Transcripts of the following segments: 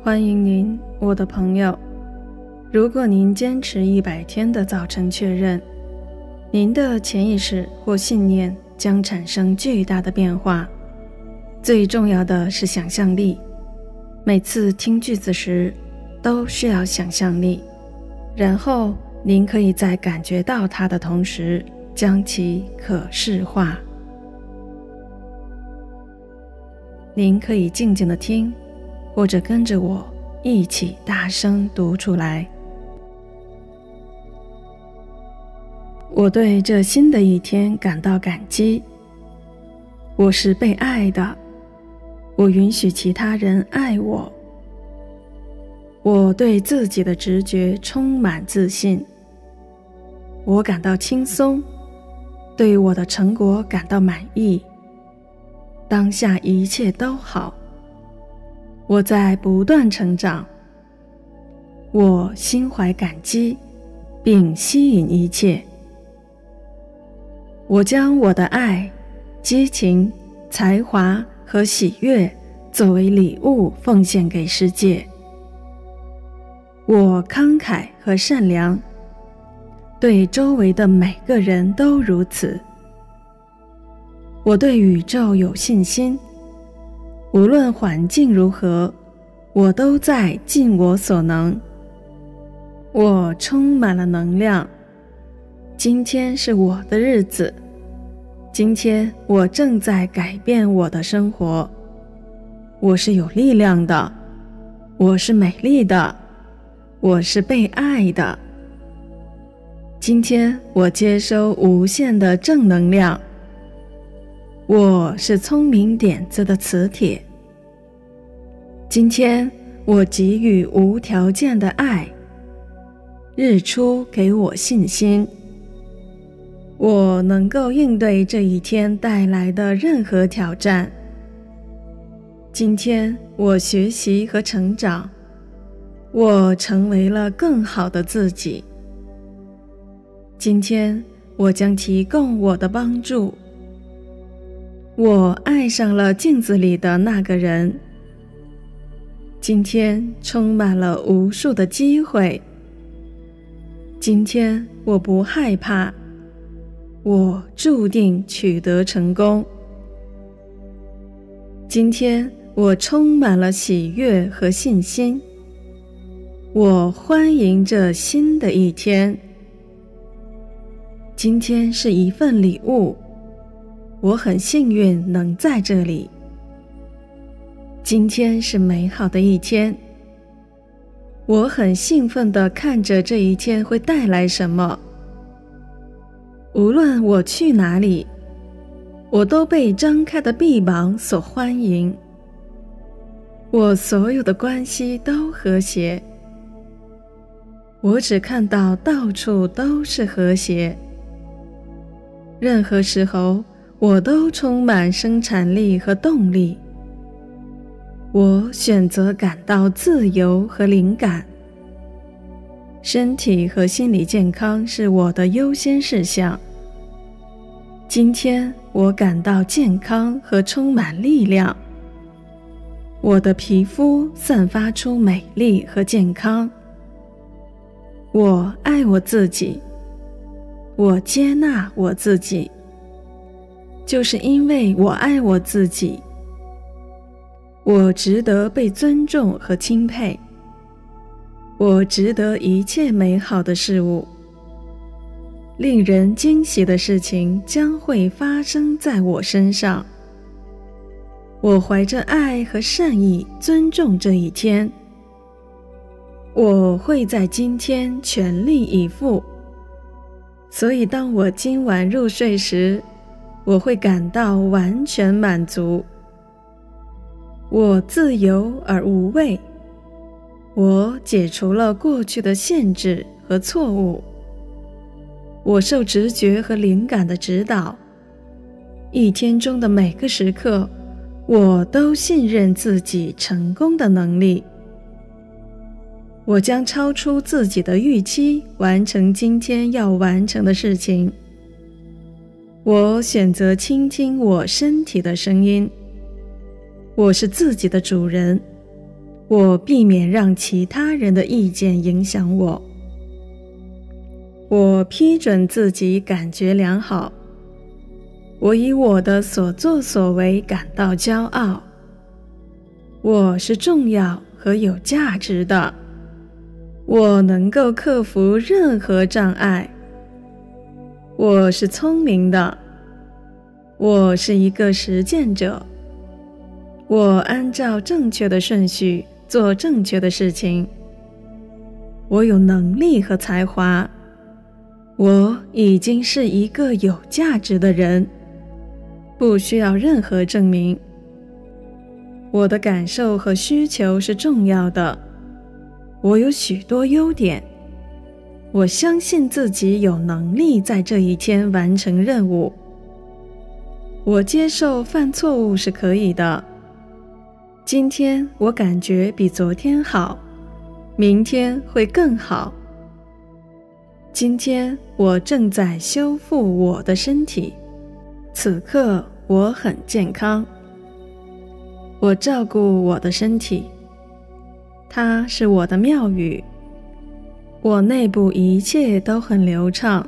欢迎您，我的朋友。如果您坚持一百天的早晨确认，您的潜意识或信念将产生巨大的变化。最重要的是想象力。每次听句子时，都需要想象力。然后，您可以在感觉到它的同时，将其可视化。您可以静静的听，或者跟着我一起大声读出来。我对这新的一天感到感激。我是被爱的，我允许其他人爱我。我对自己的直觉充满自信。我感到轻松，对我的成果感到满意。当下一切都好。我在不断成长。我心怀感激，并吸引一切。我将我的爱、激情、才华和喜悦作为礼物奉献给世界。我慷慨和善良，对周围的每个人都如此。我对宇宙有信心，无论环境如何，我都在尽我所能。我充满了能量，今天是我的日子，今天我正在改变我的生活。我是有力量的，我是美丽的，我是被爱的。今天我接收无限的正能量。我是聪明点子的磁铁。今天我给予无条件的爱。日出给我信心。我能够应对这一天带来的任何挑战。今天我学习和成长，我成为了更好的自己。今天我将提供我的帮助。我爱上了镜子里的那个人。今天充满了无数的机会。今天我不害怕，我注定取得成功。今天我充满了喜悦和信心。我欢迎这新的一天。今天是一份礼物。我很幸运能在这里。今天是美好的一天。我很兴奋地看着这一天会带来什么。无论我去哪里，我都被张开的臂膀所欢迎。我所有的关系都和谐。我只看到到处都是和谐。任何时候。我都充满生产力和动力。我选择感到自由和灵感。身体和心理健康是我的优先事项。今天我感到健康和充满力量。我的皮肤散发出美丽和健康。我爱我自己。我接纳我自己。就是因为我爱我自己，我值得被尊重和钦佩，我值得一切美好的事物，令人惊喜的事情将会发生在我身上。我怀着爱和善意尊重这一天，我会在今天全力以赴。所以，当我今晚入睡时，我会感到完全满足。我自由而无畏。我解除了过去的限制和错误。我受直觉和灵感的指导。一天中的每个时刻，我都信任自己成功的能力。我将超出自己的预期，完成今天要完成的事情。我选择倾听我身体的声音。我是自己的主人，我避免让其他人的意见影响我。我批准自己感觉良好。我以我的所作所为感到骄傲。我是重要和有价值的。我能够克服任何障碍。我是聪明的。我是一个实践者。我按照正确的顺序做正确的事情。我有能力和才华。我已经是一个有价值的人，不需要任何证明。我的感受和需求是重要的。我有许多优点。我相信自己有能力在这一天完成任务。我接受犯错误是可以的。今天我感觉比昨天好，明天会更好。今天我正在修复我的身体，此刻我很健康。我照顾我的身体，它是我的妙语。我内部一切都很流畅，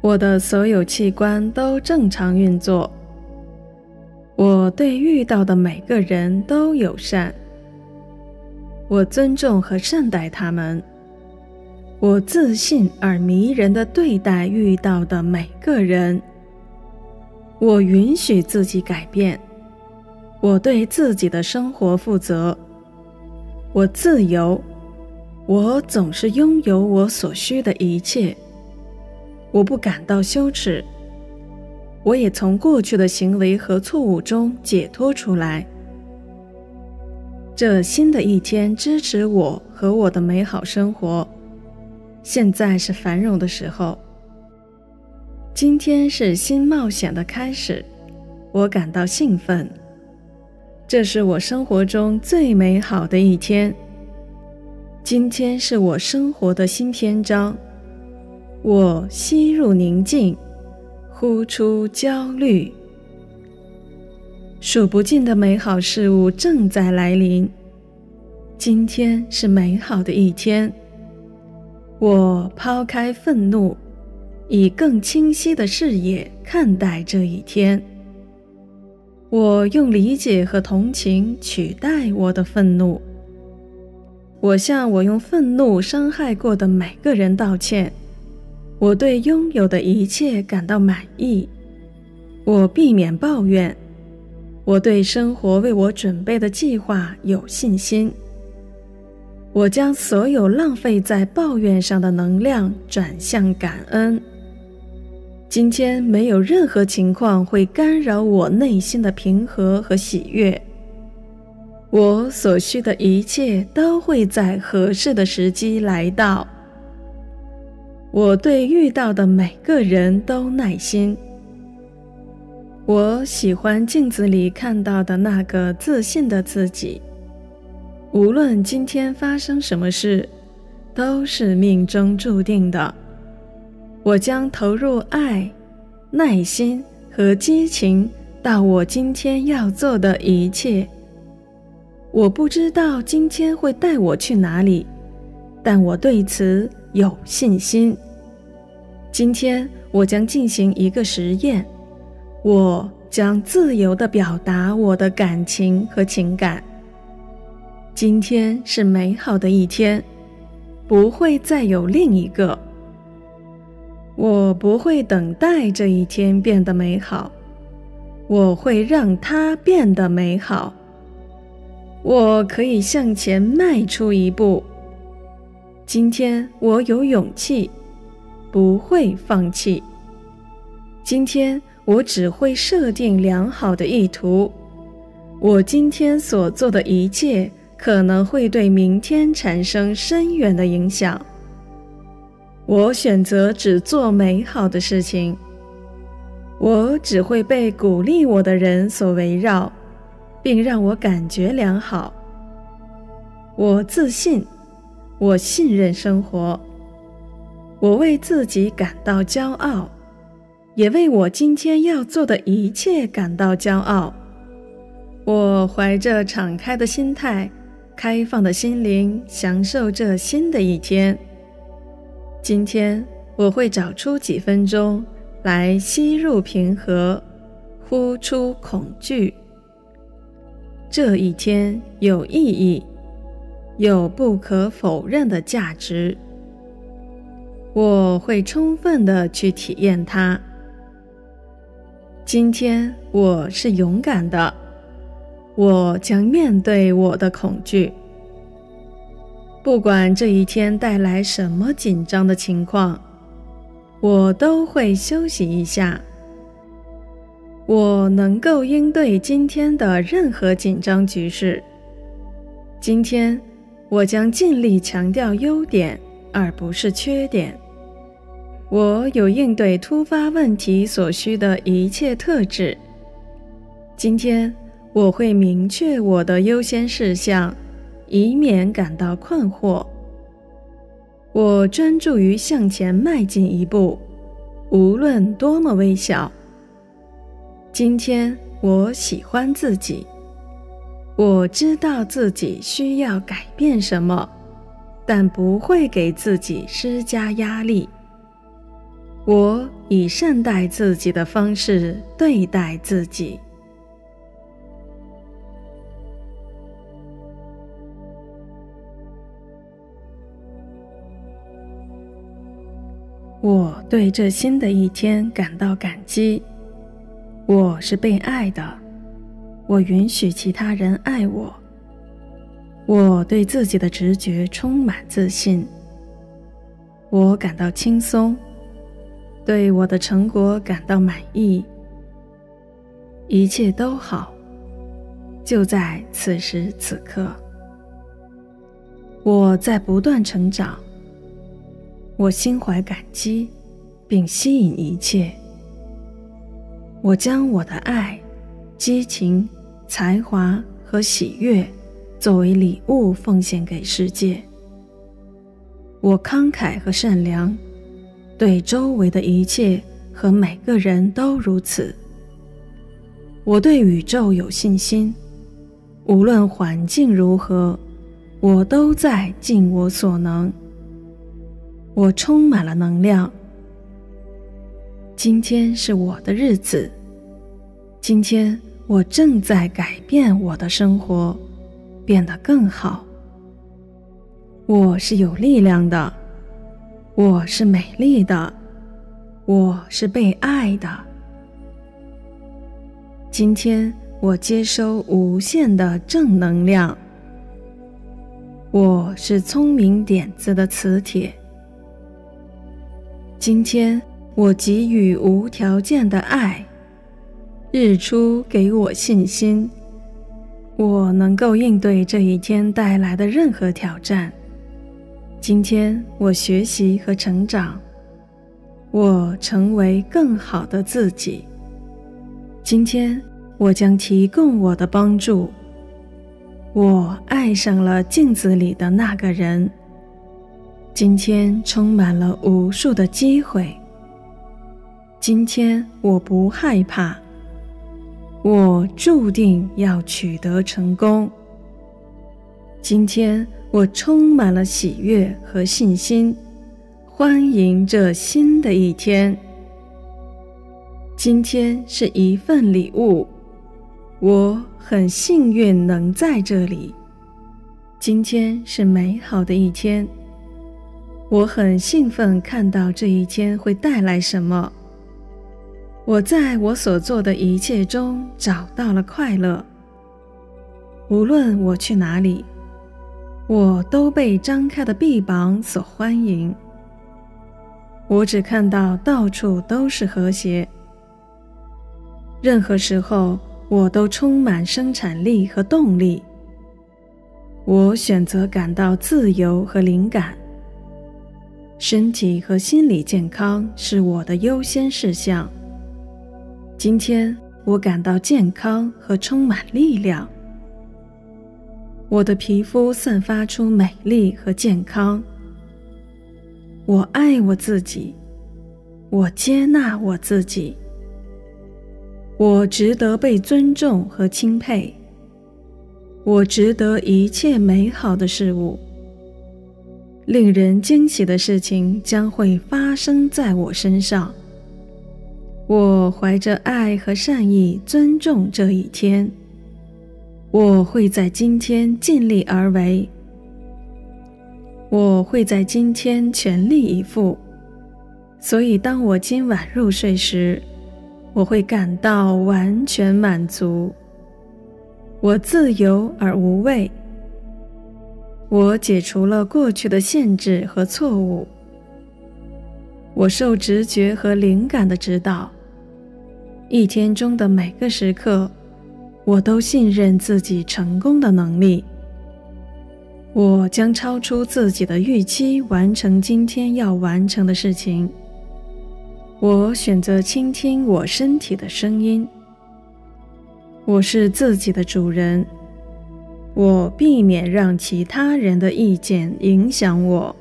我的所有器官都正常运作。我对遇到的每个人都友善，我尊重和善待他们。我自信而迷人的对待遇到的每个人。我允许自己改变。我对自己的生活负责。我自由。我总是拥有我所需的一切。我不感到羞耻。我也从过去的行为和错误中解脱出来。这新的一天支持我和我的美好生活。现在是繁荣的时候。今天是新冒险的开始，我感到兴奋。这是我生活中最美好的一天。今天是我生活的新篇章。我吸入宁静，呼出焦虑。数不尽的美好事物正在来临。今天是美好的一天。我抛开愤怒，以更清晰的视野看待这一天。我用理解和同情取代我的愤怒。我向我用愤怒伤害过的每个人道歉。我对拥有的一切感到满意。我避免抱怨。我对生活为我准备的计划有信心。我将所有浪费在抱怨上的能量转向感恩。今天没有任何情况会干扰我内心的平和和喜悦。我所需的一切都会在合适的时机来到。我对遇到的每个人都耐心。我喜欢镜子里看到的那个自信的自己。无论今天发生什么事，都是命中注定的。我将投入爱、耐心和激情到我今天要做的一切。我不知道今天会带我去哪里，但我对此有信心。今天我将进行一个实验，我将自由地表达我的感情和情感。今天是美好的一天，不会再有另一个。我不会等待这一天变得美好，我会让它变得美好。我可以向前迈出一步。今天我有勇气，不会放弃。今天我只会设定良好的意图。我今天所做的一切。可能会对明天产生深远的影响。我选择只做美好的事情。我只会被鼓励我的人所围绕，并让我感觉良好。我自信，我信任生活。我为自己感到骄傲，也为我今天要做的一切感到骄傲。我怀着敞开的心态、开放的心灵，享受这新的一天。今天我会找出几分钟来吸入平和，呼出恐惧。这一天有意义，有不可否认的价值。我会充分的去体验它。今天我是勇敢的。我将面对我的恐惧，不管这一天带来什么紧张的情况，我都会休息一下。我能够应对今天的任何紧张局势。今天，我将尽力强调优点，而不是缺点。我有应对突发问题所需的一切特质。今天。我会明确我的优先事项，以免感到困惑。我专注于向前迈进一步，无论多么微小。今天我喜欢自己，我知道自己需要改变什么，但不会给自己施加压力。我以善待自己的方式对待自己。我对这新的一天感到感激。我是被爱的，我允许其他人爱我。我对自己的直觉充满自信。我感到轻松，对我的成果感到满意。一切都好，就在此时此刻。我在不断成长。我心怀感激，并吸引一切。我将我的爱、激情、才华和喜悦作为礼物奉献给世界。我慷慨和善良，对周围的一切和每个人都如此。我对宇宙有信心，无论环境如何，我都在尽我所能。我充满了能量。今天是我的日子。今天我正在改变我的生活，变得更好。我是有力量的。我是美丽的。我是被爱的。今天我接收无限的正能量。我是聪明点子的磁铁。今天我给予无条件的爱。日出给我信心，我能够应对这一天带来的任何挑战。今天我学习和成长，我成为更好的自己。今天我将提供我的帮助。我爱上了镜子里的那个人。今天充满了无数的机会。今天我不害怕，我注定要取得成功。今天我充满了喜悦和信心，欢迎这新的一天。今天是一份礼物，我很幸运能在这里。今天是美好的一天。我很兴奋，看到这一天会带来什么。我在我所做的一切中找到了快乐。无论我去哪里，我都被张开的臂膀所欢迎。我只看到到处都是和谐。任何时候，我都充满生产力和动力。我选择感到自由和灵感。身体和心理健康是我的优先事项。今天我感到健康和充满力量。我的皮肤散发出美丽和健康。我爱我自己，我接纳我自己。我值得被尊重和钦佩。我值得一切美好的事物。令人惊喜的事情将会发生在我身上。我怀着爱和善意尊重这一天。我会在今天尽力而为。我会在今天全力以赴。所以，当我今晚入睡时，我会感到完全满足。我自由而无畏。我解除了过去的限制和错误。我受直觉和灵感的指导。一天中的每个时刻，我都信任自己成功的能力。我将超出自己的预期，完成今天要完成的事情。我选择倾听我身体的声音。我是自己的主人。我避免让其他人的意见影响我。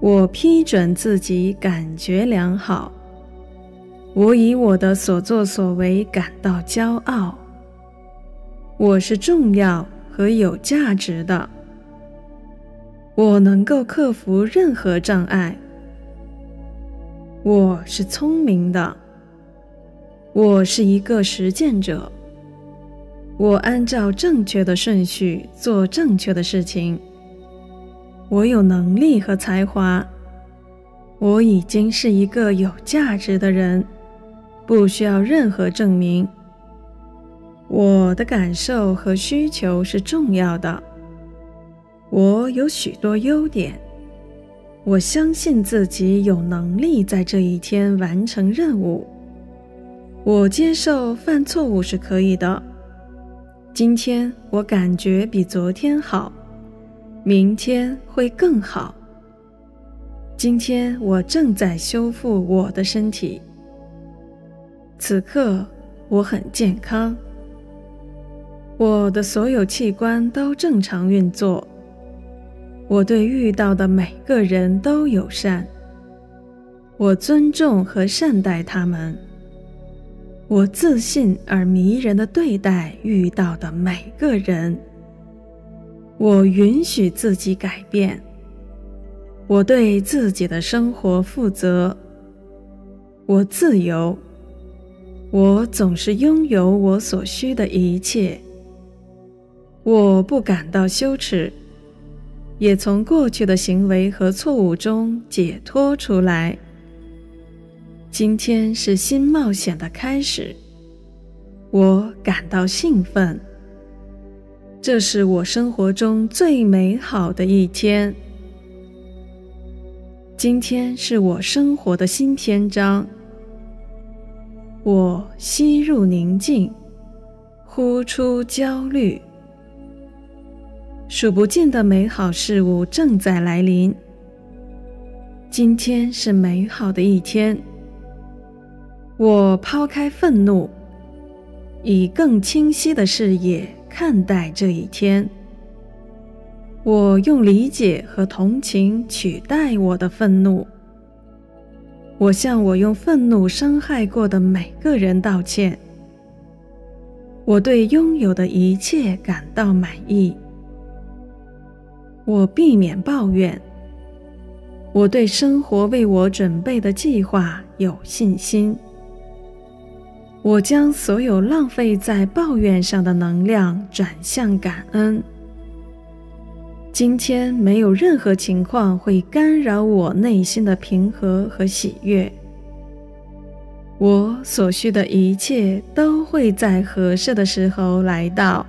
我批准自己感觉良好。我以我的所作所为感到骄傲。我是重要和有价值的。我能够克服任何障碍。我是聪明的。我是一个实践者。我按照正确的顺序做正确的事情。我有能力和才华。我已经是一个有价值的人。不需要任何证明。我的感受和需求是重要的。我有许多优点。我相信自己有能力在这一天完成任务。我接受犯错误是可以的。今天我感觉比昨天好，明天会更好。今天我正在修复我的身体。此刻我很健康，我的所有器官都正常运作。我对遇到的每个人都友善，我尊重和善待他们。我自信而迷人的对待遇到的每个人。我允许自己改变。我对自己的生活负责。我自由。我总是拥有我所需的一切。我不感到羞耻，也从过去的行为和错误中解脱出来。今天是新冒险的开始，我感到兴奋。这是我生活中最美好的一天。今天是我生活的新篇章。我吸入宁静，呼出焦虑。数不尽的美好事物正在来临。今天是美好的一天。我抛开愤怒，以更清晰的视野看待这一天。我用理解和同情取代我的愤怒。我向我用愤怒伤害过的每个人道歉。我对拥有的一切感到满意。我避免抱怨。我对生活为我准备的计划有信心。我将所有浪费在抱怨上的能量转向感恩。今天没有任何情况会干扰我内心的平和和喜悦。我所需的一切都会在合适的时候来到。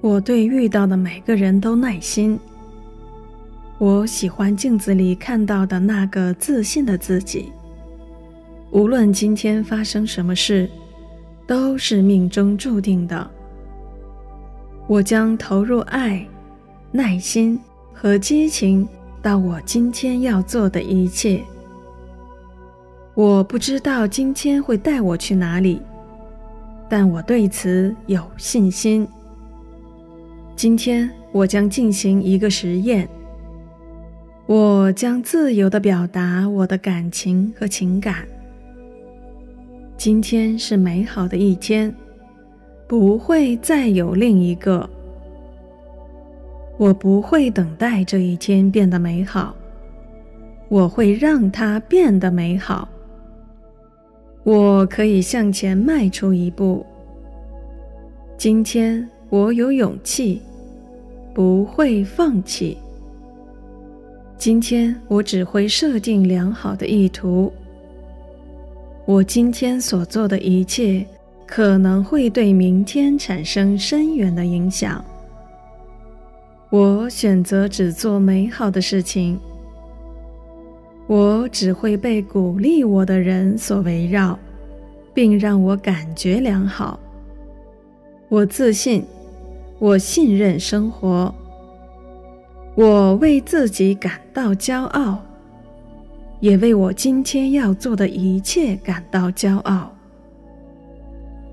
我对遇到的每个人都耐心。我喜欢镜子里看到的那个自信的自己。无论今天发生什么事，都是命中注定的。我将投入爱。耐心和激情到我今天要做的一切。我不知道今天会带我去哪里，但我对此有信心。今天我将进行一个实验。我将自由地表达我的感情和情感。今天是美好的一天，不会再有另一个。我不会等待这一天变得美好，我会让它变得美好。我可以向前迈出一步。今天我有勇气，不会放弃。今天我只会设定良好的意图。我今天所做的一切可能会对明天产生深远的影响。我选择只做美好的事情。我只会被鼓励我的人所围绕，并让我感觉良好。我自信，我信任生活。我为自己感到骄傲，也为我今天要做的一切感到骄傲。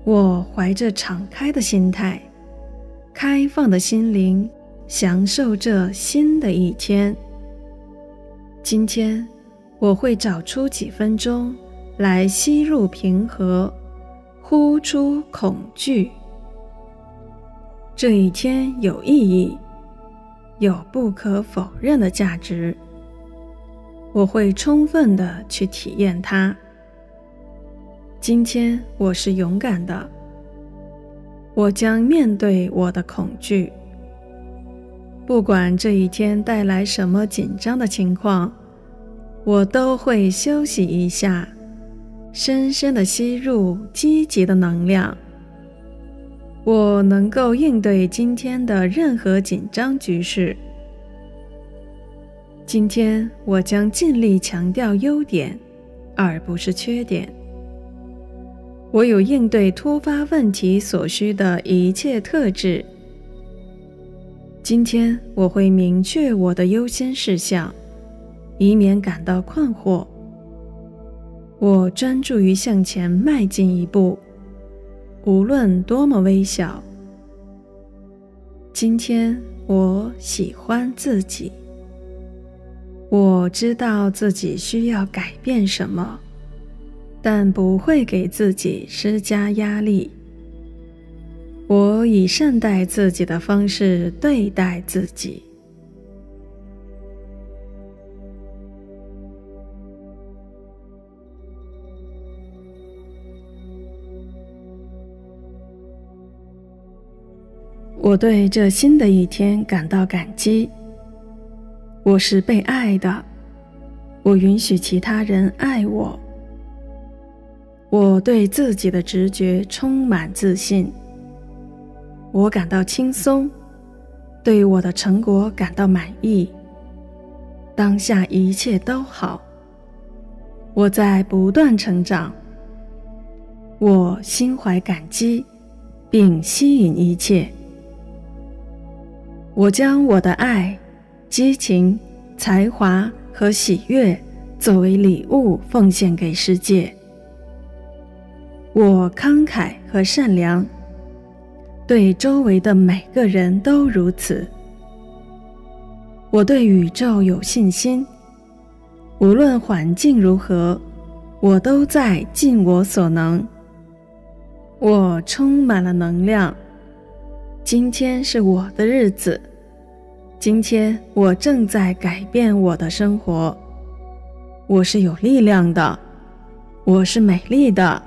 我怀着敞开的心态，开放的心灵。享受这新的一天。今天，我会找出几分钟来吸入平和，呼出恐惧。这一天有意义，有不可否认的价值。我会充分的去体验它。今天我是勇敢的，我将面对我的恐惧。不管这一天带来什么紧张的情况，我都会休息一下，深深的吸入积极的能量。我能够应对今天的任何紧张局势。今天我将尽力强调优点，而不是缺点。我有应对突发问题所需的一切特质。今天我会明确我的优先事项，以免感到困惑。我专注于向前迈进一步，无论多么微小。今天我喜欢自己，我知道自己需要改变什么，但不会给自己施加压力。我以善待自己的方式对待自己。我对这新的一天感到感激。我是被爱的，我允许其他人爱我。我对自己的直觉充满自信。我感到轻松，对我的成果感到满意。当下一切都好，我在不断成长。我心怀感激，并吸引一切。我将我的爱、激情、才华和喜悦作为礼物奉献给世界。我慷慨和善良。对周围的每个人都如此。我对宇宙有信心，无论环境如何，我都在尽我所能。我充满了能量。今天是我的日子。今天我正在改变我的生活。我是有力量的。我是美丽的。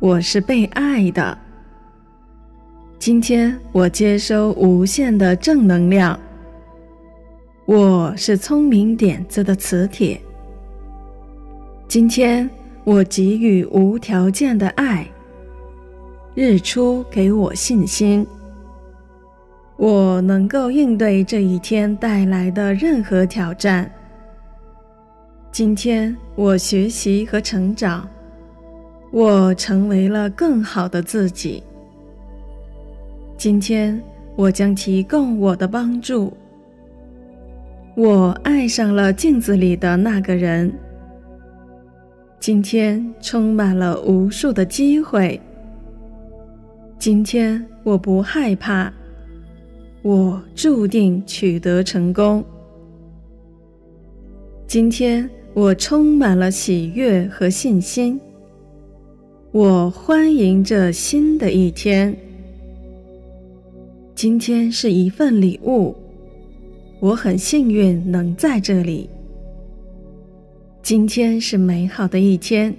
我是被爱的。今天我接收无限的正能量。我是聪明点子的磁铁。今天我给予无条件的爱。日出给我信心。我能够应对这一天带来的任何挑战。今天我学习和成长。我成为了更好的自己。今天我将提供我的帮助。我爱上了镜子里的那个人。今天充满了无数的机会。今天我不害怕。我注定取得成功。今天我充满了喜悦和信心。我欢迎这新的一天。今天是一份礼物，我很幸运能在这里。今天是美好的一天，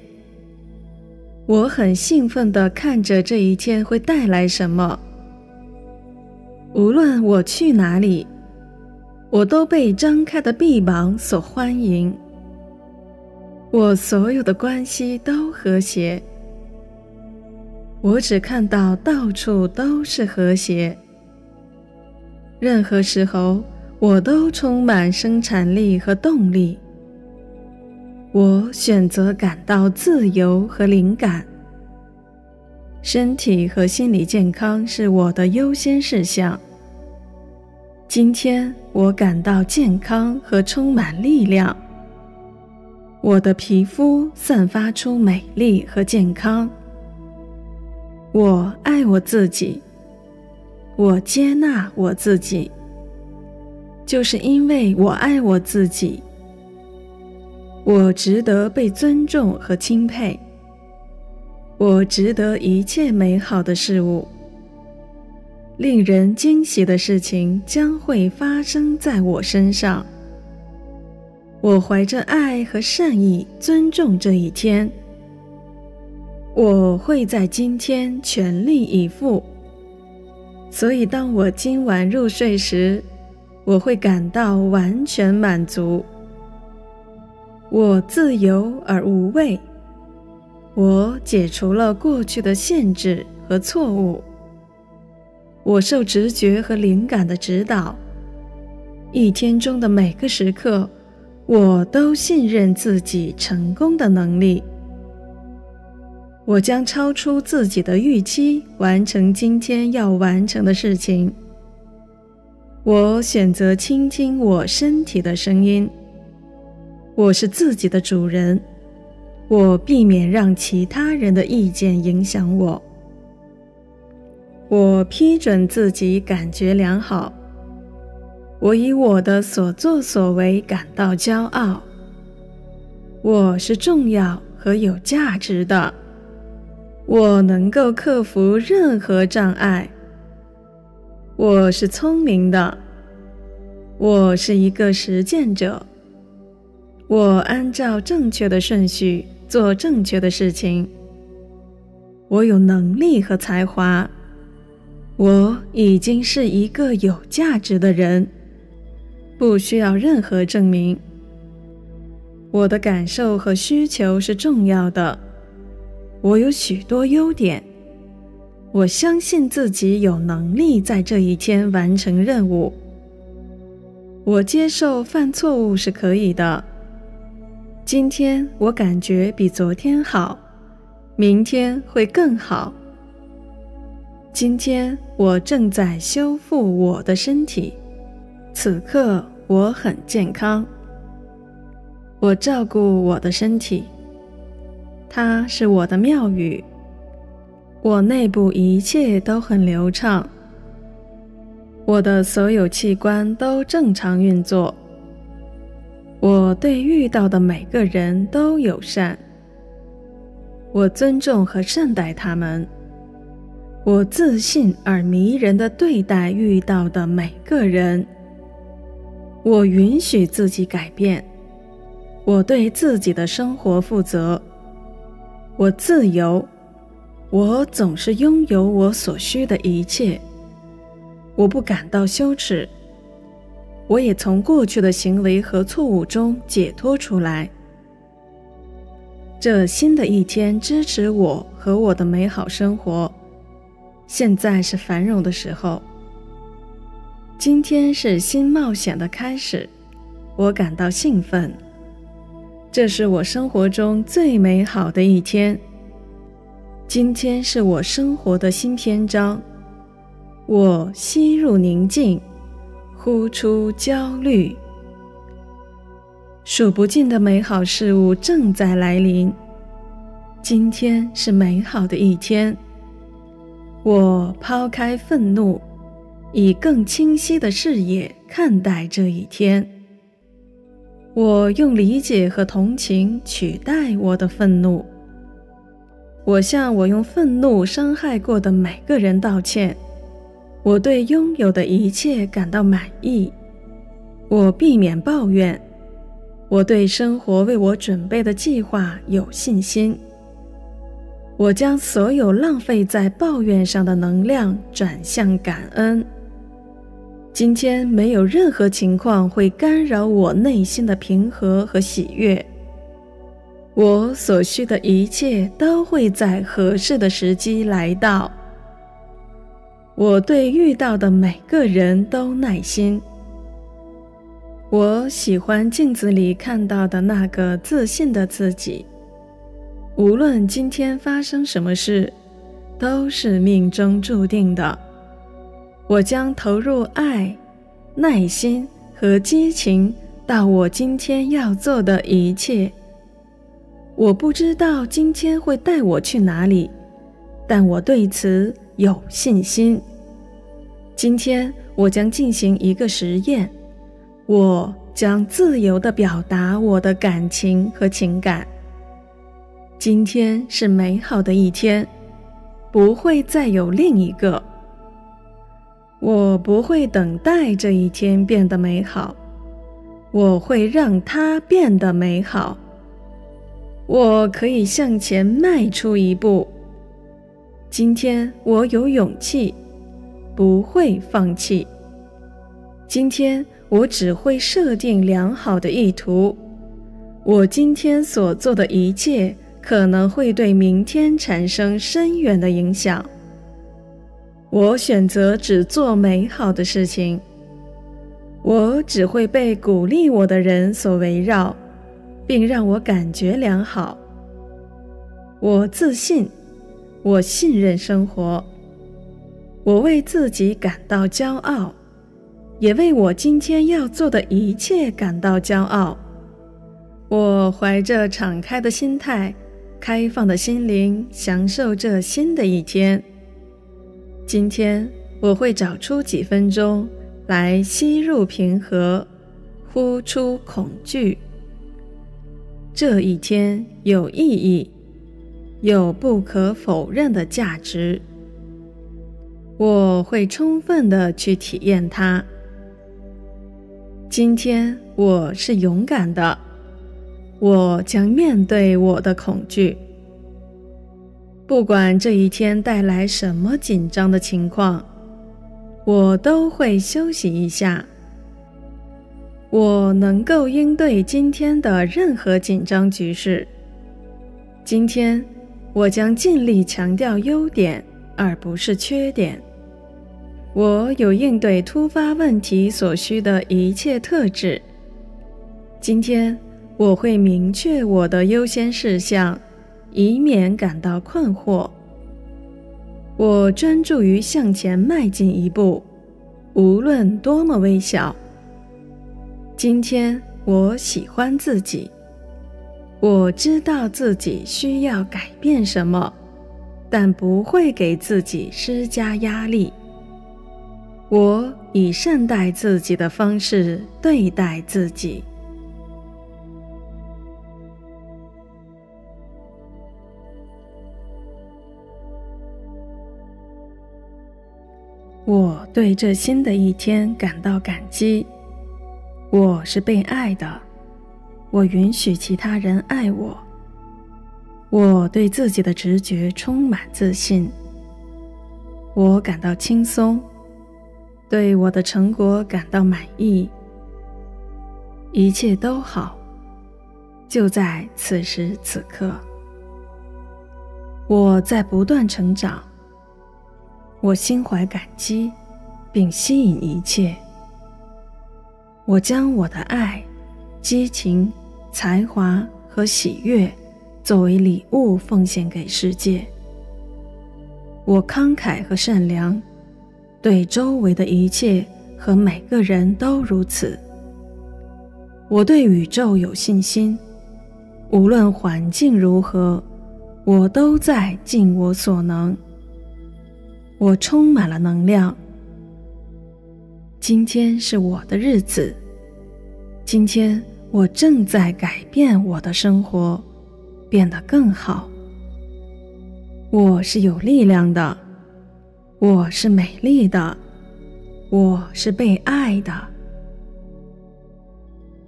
我很兴奋地看着这一天会带来什么。无论我去哪里，我都被张开的臂膀所欢迎。我所有的关系都和谐，我只看到到处都是和谐。任何时候，我都充满生产力和动力。我选择感到自由和灵感。身体和心理健康是我的优先事项。今天我感到健康和充满力量。我的皮肤散发出美丽和健康。我爱我自己。我接纳我自己，就是因为我爱我自己。我值得被尊重和钦佩。我值得一切美好的事物。令人惊喜的事情将会发生在我身上。我怀着爱和善意尊重这一天。我会在今天全力以赴。所以，当我今晚入睡时，我会感到完全满足。我自由而无畏，我解除了过去的限制和错误。我受直觉和灵感的指导，一天中的每个时刻，我都信任自己成功的能力。我将超出自己的预期，完成今天要完成的事情。我选择倾听我身体的声音。我是自己的主人，我避免让其他人的意见影响我。我批准自己感觉良好。我以我的所作所为感到骄傲。我是重要和有价值的。我能够克服任何障碍。我是聪明的。我是一个实践者。我按照正确的顺序做正确的事情。我有能力和才华。我已经是一个有价值的人，不需要任何证明。我的感受和需求是重要的。我有许多优点。我相信自己有能力在这一天完成任务。我接受犯错误是可以的。今天我感觉比昨天好，明天会更好。今天我正在修复我的身体，此刻我很健康。我照顾我的身体，它是我的庙宇。我内部一切都很流畅，我的所有器官都正常运作。我对遇到的每个人都友善，我尊重和善待他们。我自信而迷人的对待遇到的每个人。我允许自己改变，我对自己的生活负责。我自由，我总是拥有我所需的一切。我不感到羞耻。我也从过去的行为和错误中解脱出来。这新的一天支持我和我的美好生活。现在是繁荣的时候。今天是新冒险的开始，我感到兴奋。这是我生活中最美好的一天。今天是我生活的新篇章。我吸入宁静。呼出焦虑，数不尽的美好事物正在来临。今天是美好的一天。我抛开愤怒，以更清晰的视野看待这一天。我用理解和同情取代我的愤怒。我向我用愤怒伤害过的每个人道歉。我对拥有的一切感到满意。我避免抱怨。我对生活为我准备的计划有信心。我将所有浪费在抱怨上的能量转向感恩。今天没有任何情况会干扰我内心的平和和喜悦。我所需的一切都会在合适的时机来到。我对遇到的每个人都耐心。我喜欢镜子里看到的那个自信的自己。无论今天发生什么事，都是命中注定的。我将投入爱、耐心和激情到我今天要做的一切。我不知道今天会带我去哪里，但我对此有信心。今天我将进行一个实验，我将自由地表达我的感情和情感。今天是美好的一天，不会再有另一个。我不会等待这一天变得美好，我会让它变得美好。我可以向前迈出一步。今天我有勇气，不会放弃。今天我只会设定良好的意图。我今天所做的一切。可能会对明天产生深远的影响。我选择只做美好的事情。我只会被鼓励我的人所围绕，并让我感觉良好。我自信，我信任生活。我为自己感到骄傲，也为我今天要做的一切感到骄傲。我怀着敞开的心态。开放的心灵，享受这新的一天。今天我会找出几分钟来吸入平和，呼出恐惧。这一天有意义，有不可否认的价值。我会充分的去体验它。今天我是勇敢的。我将面对我的恐惧，不管这一天带来什么紧张的情况，我都会休息一下。我能够应对今天的任何紧张局势。今天，我将尽力强调优点，而不是缺点。我有应对突发问题所需的一切特质。今天。我会明确我的优先事项，以免感到困惑。我专注于向前迈进一步，无论多么微小。今天我喜欢自己，我知道自己需要改变什么，但不会给自己施加压力。我以善待自己的方式对待自己。对这新的一天感到感激。我是被爱的，我允许其他人爱我。我对自己的直觉充满自信。我感到轻松，对我的成果感到满意。一切都好，就在此时此刻。我在不断成长。我心怀感激，并吸引一切。我将我的爱、激情、才华和喜悦作为礼物奉献给世界。我慷慨和善良，对周围的一切和每个人都如此。我对宇宙有信心，无论环境如何，我都在尽我所能。我充满了能量。今天是我的日子。今天我正在改变我的生活，变得更好。我是有力量的，我是美丽的，我是被爱的。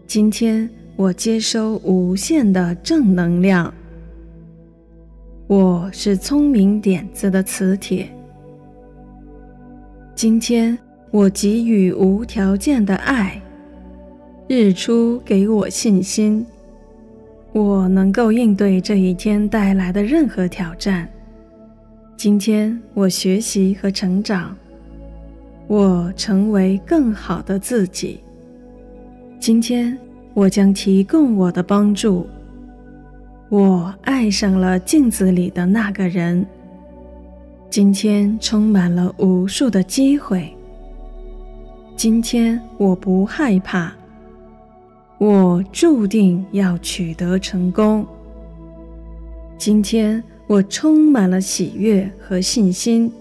今天我接收无限的正能量。我是聪明点子的磁铁。今天我给予无条件的爱。日出给我信心，我能够应对这一天带来的任何挑战。今天我学习和成长，我成为更好的自己。今天我将提供我的帮助。我爱上了镜子里的那个人。今天充满了无数的机会。今天我不害怕。我注定要取得成功。今天我充满了喜悦和信心，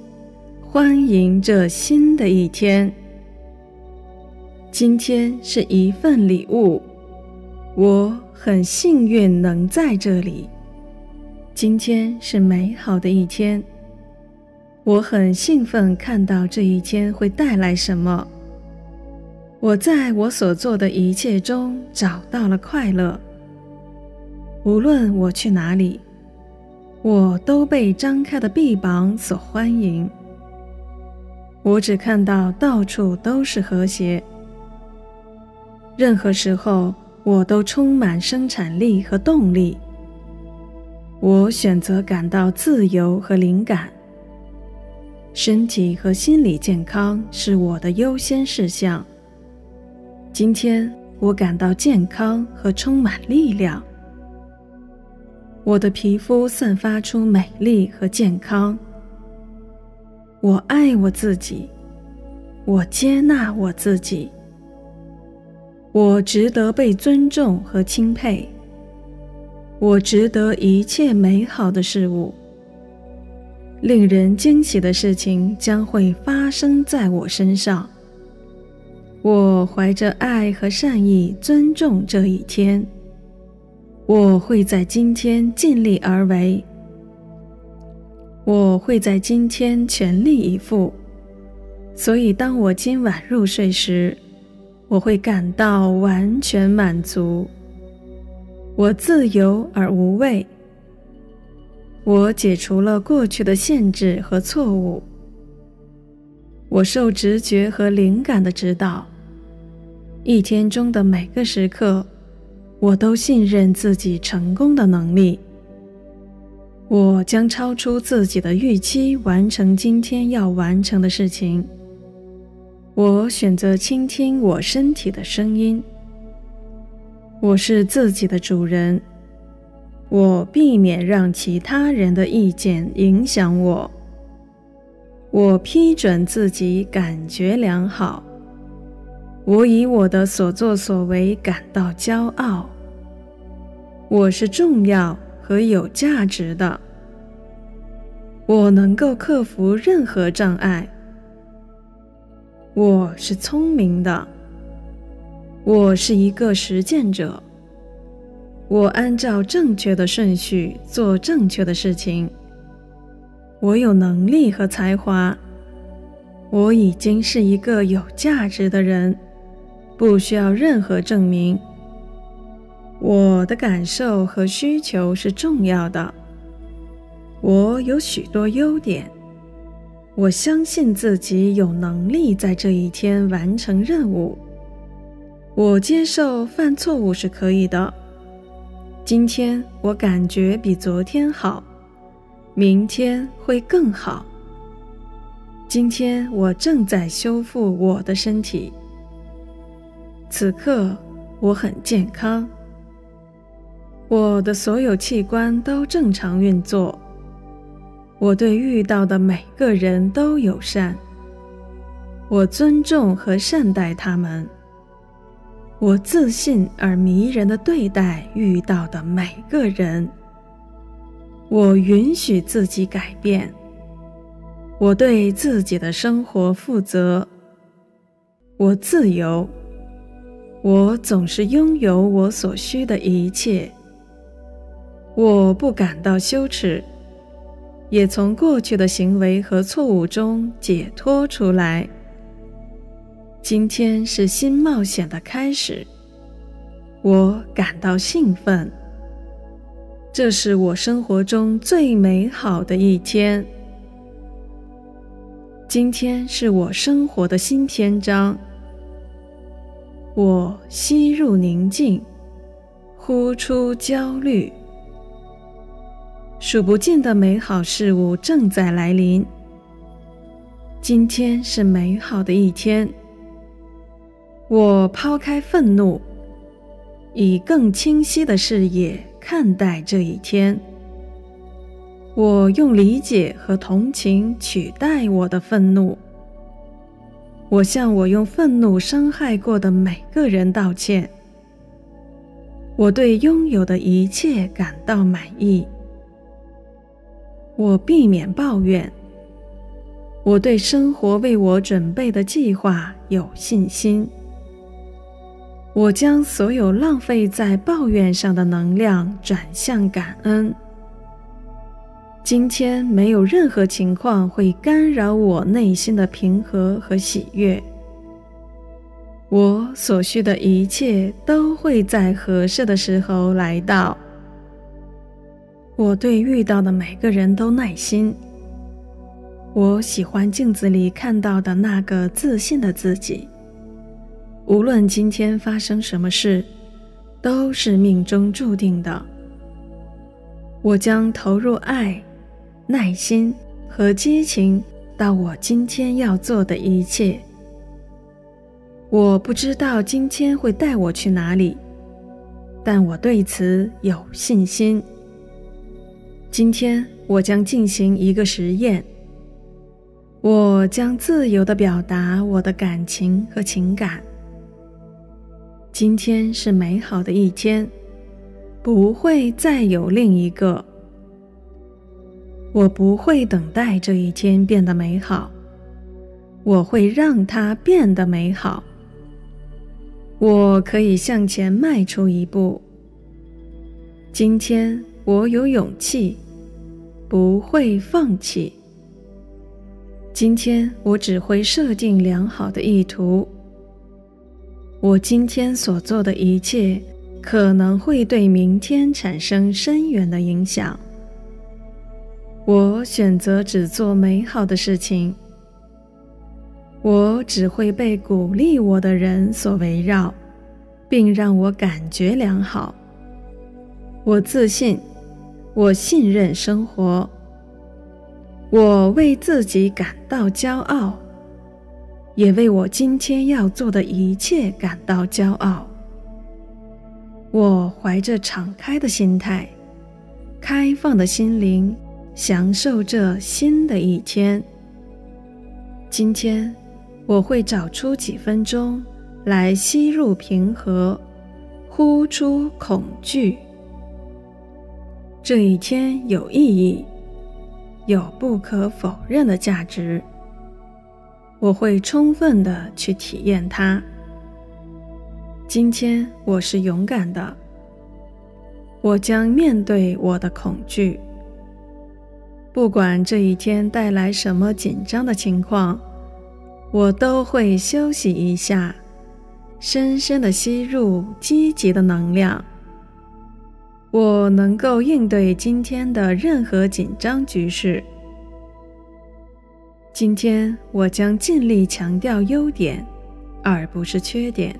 欢迎这新的一天。今天是一份礼物。我很幸运能在这里。今天是美好的一天。我很兴奋看到这一天会带来什么。我在我所做的一切中找到了快乐。无论我去哪里，我都被张开的臂膀所欢迎。我只看到到处都是和谐。任何时候。我都充满生产力和动力。我选择感到自由和灵感。身体和心理健康是我的优先事项。今天我感到健康和充满力量。我的皮肤散发出美丽和健康。我爱我自己。我接纳我自己。我值得被尊重和钦佩。我值得一切美好的事物。令人惊喜的事情将会发生在我身上。我怀着爱和善意尊重这一天。我会在今天尽力而为。我会在今天全力以赴。所以，当我今晚入睡时，我会感到完全满足。我自由而无畏。我解除了过去的限制和错误。我受直觉和灵感的指导。一天中的每个时刻，我都信任自己成功的能力。我将超出自己的预期，完成今天要完成的事情。我选择倾听我身体的声音。我是自己的主人。我避免让其他人的意见影响我。我批准自己感觉良好。我以我的所作所为感到骄傲。我是重要和有价值的。我能够克服任何障碍。我是聪明的，我是一个实践者。我按照正确的顺序做正确的事情。我有能力和才华。我已经是一个有价值的人，不需要任何证明。我的感受和需求是重要的。我有许多优点。我相信自己有能力在这一天完成任务。我接受犯错误是可以的。今天我感觉比昨天好，明天会更好。今天我正在修复我的身体。此刻我很健康，我的所有器官都正常运作。我对遇到的每个人都友善，我尊重和善待他们。我自信而迷人的对待遇到的每个人。我允许自己改变。我对自己的生活负责。我自由。我总是拥有我所需的一切。我不感到羞耻。也从过去的行为和错误中解脱出来。今天是新冒险的开始，我感到兴奋。这是我生活中最美好的一天。今天是我生活的新篇章。我吸入宁静，呼出焦虑。数不尽的美好事物正在来临。今天是美好的一天。我抛开愤怒，以更清晰的视野看待这一天。我用理解和同情取代我的愤怒。我向我用愤怒伤害过的每个人道歉。我对拥有的一切感到满意。我避免抱怨。我对生活为我准备的计划有信心。我将所有浪费在抱怨上的能量转向感恩。今天没有任何情况会干扰我内心的平和和喜悦。我所需的一切都会在合适的时候来到。我对遇到的每个人都耐心。我喜欢镜子里看到的那个自信的自己。无论今天发生什么事，都是命中注定的。我将投入爱、耐心和激情到我今天要做的一切。我不知道今天会带我去哪里，但我对此有信心。今天我将进行一个实验。我将自由地表达我的感情和情感。今天是美好的一天，不会再有另一个。我不会等待这一天变得美好，我会让它变得美好。我可以向前迈出一步。今天我有勇气，不会放弃。今天我只会设定良好的意图。我今天所做的一切可能会对明天产生深远的影响。我选择只做美好的事情。我只会被鼓励我的人所围绕，并让我感觉良好。我自信，我信任生活，我为自己感到骄傲。也为我今天要做的一切感到骄傲。我怀着敞开的心态、开放的心灵，享受这新的一天。今天，我会找出几分钟来吸入平和，呼出恐惧。这一天有意义，有不可否认的价值。我会充分的去体验它。今天我是勇敢的，我将面对我的恐惧。不管这一天带来什么紧张的情况，我都会休息一下，深深的吸入积极的能量。我能够应对今天的任何紧张局势。今天我将尽力强调优点，而不是缺点。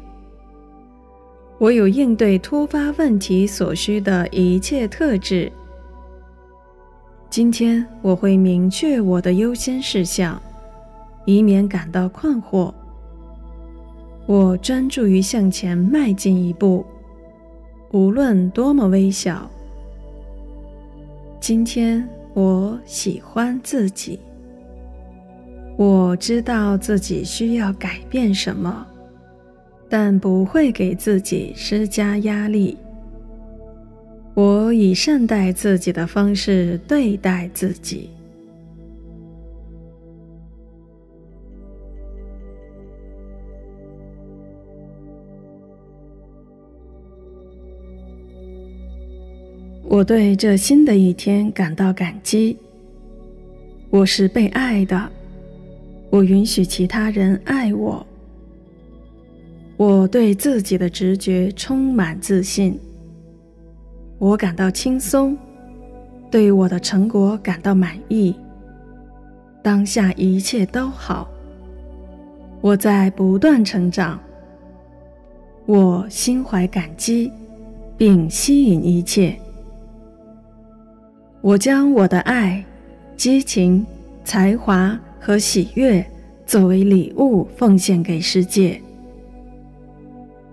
我有应对突发问题所需的一切特质。今天我会明确我的优先事项，以免感到困惑。我专注于向前迈进一步，无论多么微小。今天我喜欢自己。我知道自己需要改变什么，但不会给自己施加压力。我以善待自己的方式对待自己。我对这新的一天感到感激。我是被爱的。我允许其他人爱我，我对自己的直觉充满自信，我感到轻松，对我的成果感到满意。当下一切都好，我在不断成长，我心怀感激，并吸引一切。我将我的爱、激情、才华和喜悦作为礼物奉献给世界。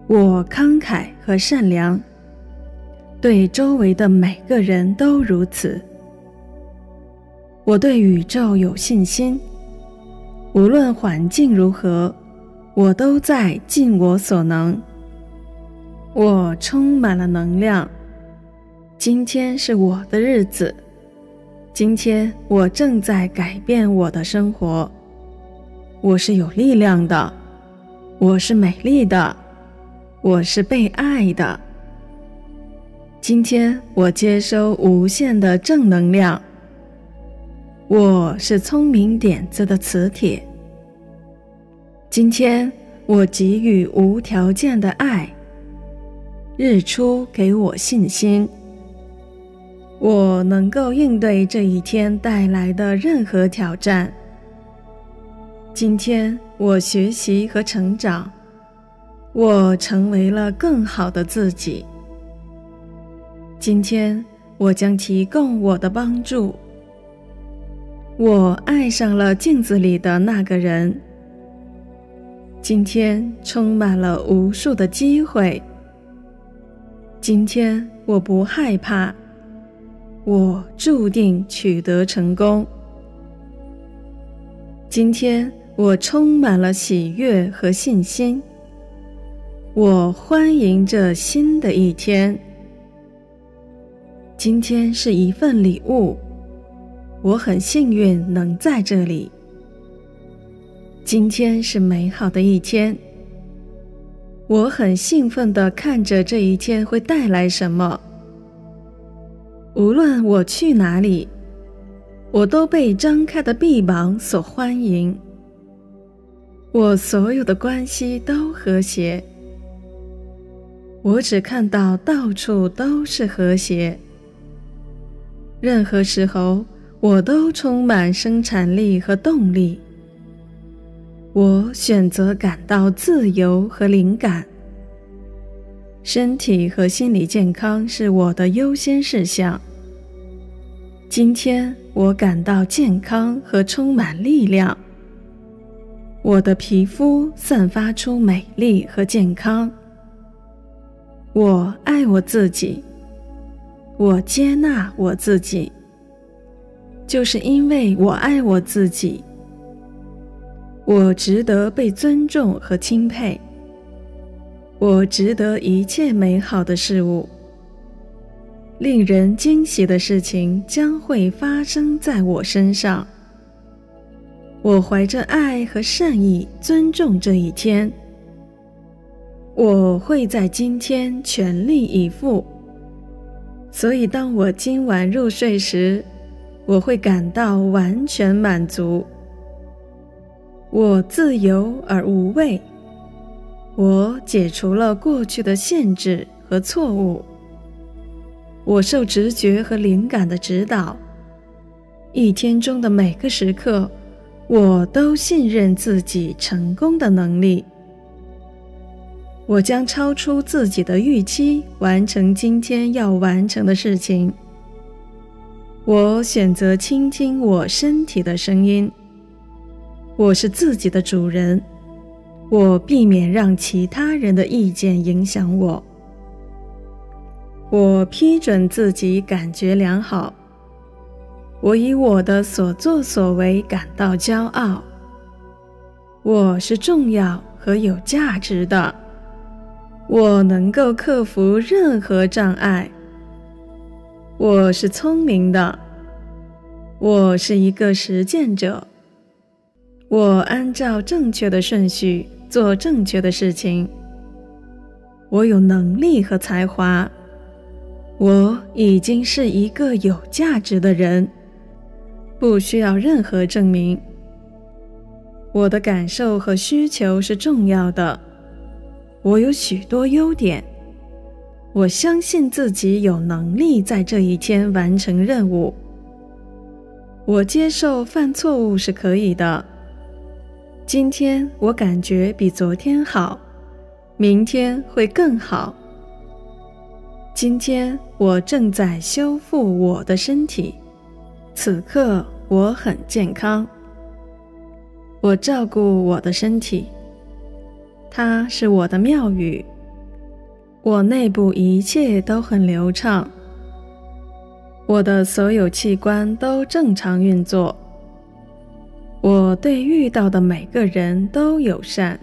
我慷慨和善良，对周围的每个人都如此。我对宇宙有信心，无论环境如何，我都在尽我所能。我充满了能量。今天是我的日子。今天我正在改变我的生活。我是有力量的，我是美丽的，我是被爱的。今天我接收无限的正能量。我是聪明点子的磁铁。今天我给予无条件的爱。日出给我信心。我能够应对这一天带来的任何挑战。今天我学习和成长，我成为了更好的自己。今天我将提供我的帮助。我爱上了镜子里的那个人。今天充满了无数的机会。今天我不害怕。我注定取得成功。今天我充满了喜悦和信心。我欢迎这新的一天。今天是一份礼物，我很幸运能在这里。今天是美好的一天，我很兴奋地看着这一天会带来什么。无论我去哪里，我都被张开的臂膀所欢迎。我所有的关系都和谐，我只看到到处都是和谐。任何时候，我都充满生产力和动力。我选择感到自由和灵感。身体和心理健康是我的优先事项。今天我感到健康和充满力量。我的皮肤散发出美丽和健康。我爱我自己。我接纳我自己。就是因为我爱我自己，我值得被尊重和钦佩。我值得一切美好的事物，令人惊喜的事情将会发生在我身上。我怀着爱和善意尊重这一天。我会在今天全力以赴。所以，当我今晚入睡时，我会感到完全满足。我自由而无畏。我解除了过去的限制和错误。我受直觉和灵感的指导。一天中的每个时刻，我都信任自己成功的能力。我将超出自己的预期，完成今天要完成的事情。我选择倾听我身体的声音。我是自己的主人。我避免让其他人的意见影响我。我批准自己感觉良好。我以我的所作所为感到骄傲。我是重要和有价值的。我能够克服任何障碍。我是聪明的。我是一个实践者。我按照正确的顺序。做正确的事情。我有能力和才华。我已经是一个有价值的人，不需要任何证明。我的感受和需求是重要的。我有许多优点。我相信自己有能力在这一天完成任务。我接受犯错误是可以的。今天我感觉比昨天好，明天会更好。今天我正在修复我的身体，此刻我很健康。我照顾我的身体，它是我的庙宇。我内部一切都很流畅，我的所有器官都正常运作。我对遇到的每个人都友善，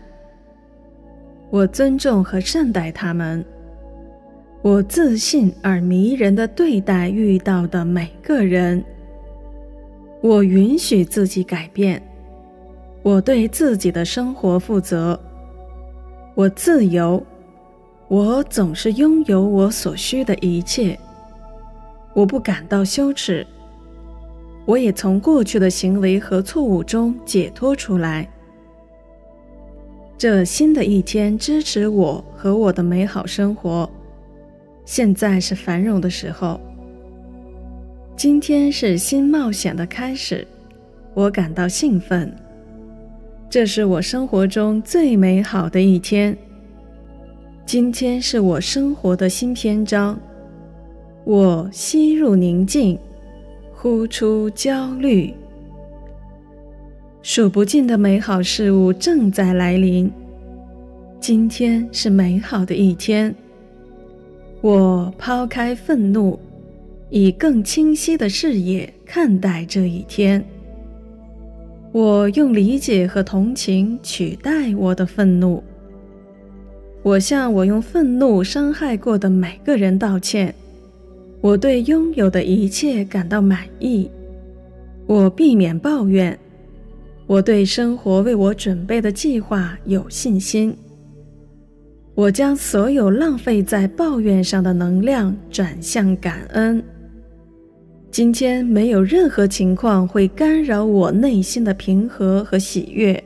我尊重和善待他们。我自信而迷人的对待遇到的每个人。我允许自己改变，我对自己的生活负责。我自由。我总是拥有我所需的一切，我不感到羞耻。我也从过去的行为和错误中解脱出来。这新的一天支持我和我的美好生活。现在是繁荣的时候。今天是新冒险的开始，我感到兴奋。这是我生活中最美好的一天。今天是我生活的新篇章。我吸入宁静，呼出焦虑。数不尽的美好事物正在来临。今天是美好的一天。我抛开愤怒，以更清晰的视野看待这一天。我用理解和同情取代我的愤怒。我向我用愤怒伤害过的每个人道歉。我对拥有的一切感到满意。我避免抱怨。我对生活为我准备的计划有信心。我将所有浪费在抱怨上的能量转向感恩。今天没有任何情况会干扰我内心的平和和喜悦。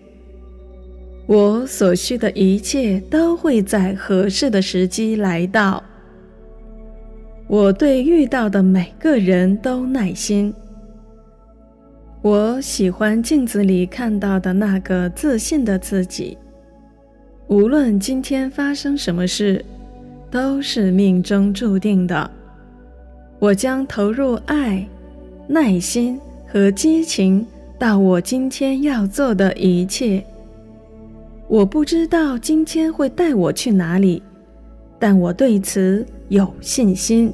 我所需的一切都会在合适的时机来到。我对遇到的每个人都耐心。我喜欢镜子里看到的那个自信的自己。无论今天发生什么事，都是命中注定的。我将投入爱、耐心和激情到我今天要做的一切。我不知道今天会带我去哪里，但我对此有信心。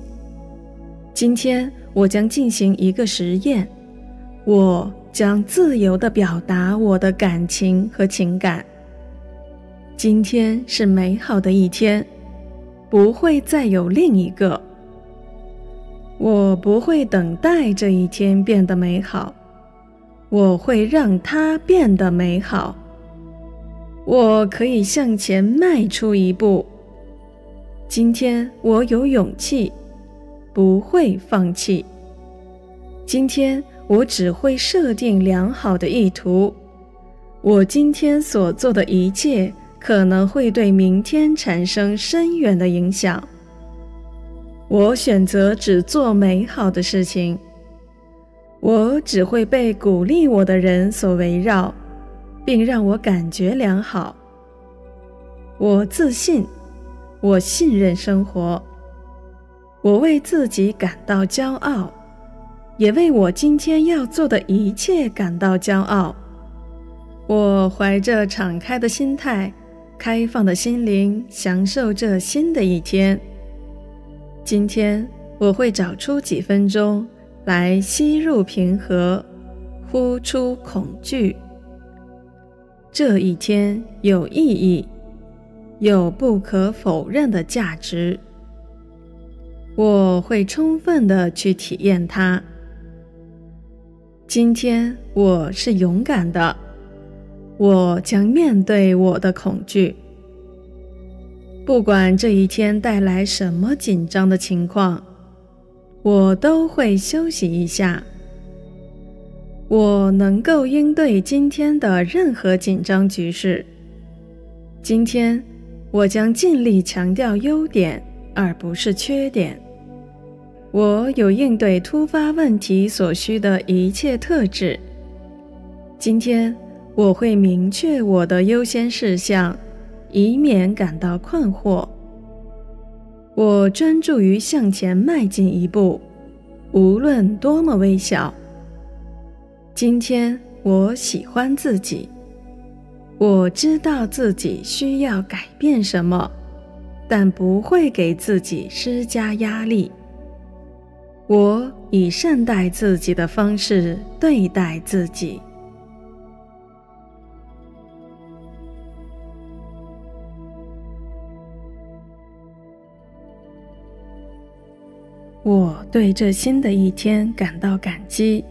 今天我将进行一个实验，我将自由地表达我的感情和情感。今天是美好的一天，不会再有另一个。我不会等待这一天变得美好，我会让它变得美好。我可以向前迈出一步。今天我有勇气，不会放弃。今天我只会设定良好的意图。我今天所做的一切可能会对明天产生深远的影响。我选择只做美好的事情。我只会被鼓励我的人所围绕。并让我感觉良好。我自信，我信任生活，我为自己感到骄傲，也为我今天要做的一切感到骄傲。我怀着敞开的心态、开放的心灵，享受这新的一天。今天我会找出几分钟来吸入平和，呼出恐惧。这一天有意义，有不可否认的价值。我会充分的去体验它。今天我是勇敢的，我将面对我的恐惧。不管这一天带来什么紧张的情况，我都会休息一下。我能够应对今天的任何紧张局势。今天，我将尽力强调优点，而不是缺点。我有应对突发问题所需的一切特质。今天我会明确我的优先事项，以免感到困惑。我专注于向前迈进一步，无论多么微小。今天我喜欢自己，我知道自己需要改变什么，但不会给自己施加压力。我以善待自己的方式对待自己。我对这新的一天感到感激。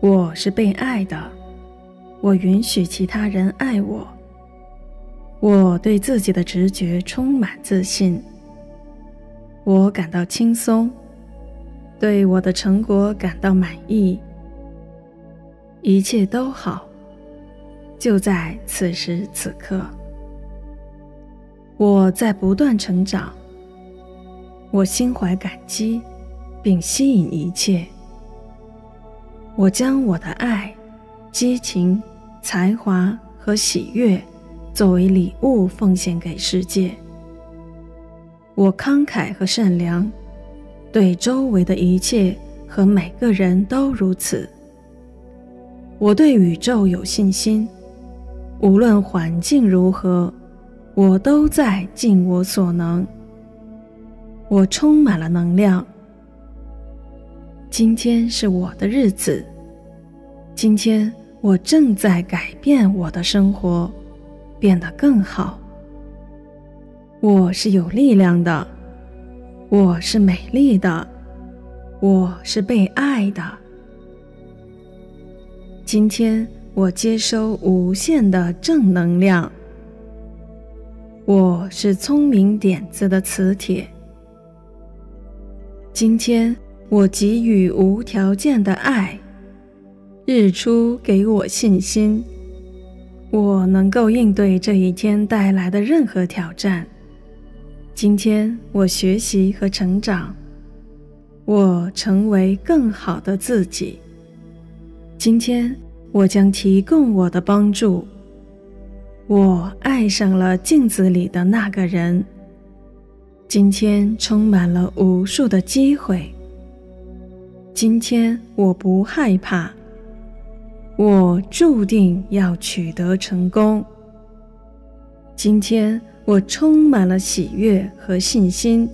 我是被爱的，我允许其他人爱我。我对自己的直觉充满自信。我感到轻松。对我的成果感到满意，一切都好，就在此时此刻，我在不断成长。我心怀感激，并吸引一切。我将我的爱、激情、才华和喜悦作为礼物奉献给世界。我慷慨和善良。对周围的一切和每个人都如此。我对宇宙有信心，无论环境如何，我都在尽我所能。我充满了能量。今天是我的日子，今天我正在改变我的生活，变得更好。我是有力量的。我是美丽的，我是被爱的。今天我接收无限的正能量。我是聪明点子的磁铁。今天我给予无条件的爱。日出给我信心，我能够应对这一天带来的任何挑战。今天我学习和成长，我成为更好的自己。今天我将提供我的帮助。我爱上了镜子里的那个人。今天充满了无数的机会。今天我不害怕。我注定要取得成功。今天。我充满了喜悦和信心，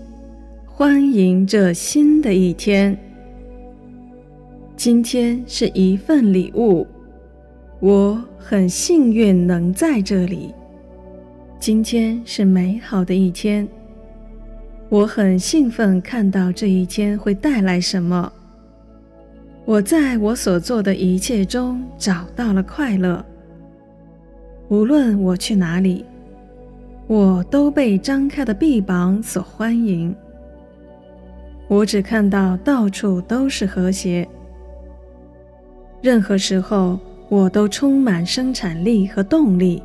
欢迎这新的一天。今天是一份礼物，我很幸运能在这里。今天是美好的一天，我很兴奋看到这一天会带来什么。我在我所做的一切中找到了快乐，无论我去哪里。我都被张开的臂膀所欢迎。我只看到到处都是和谐。任何时候，我都充满生产力和动力。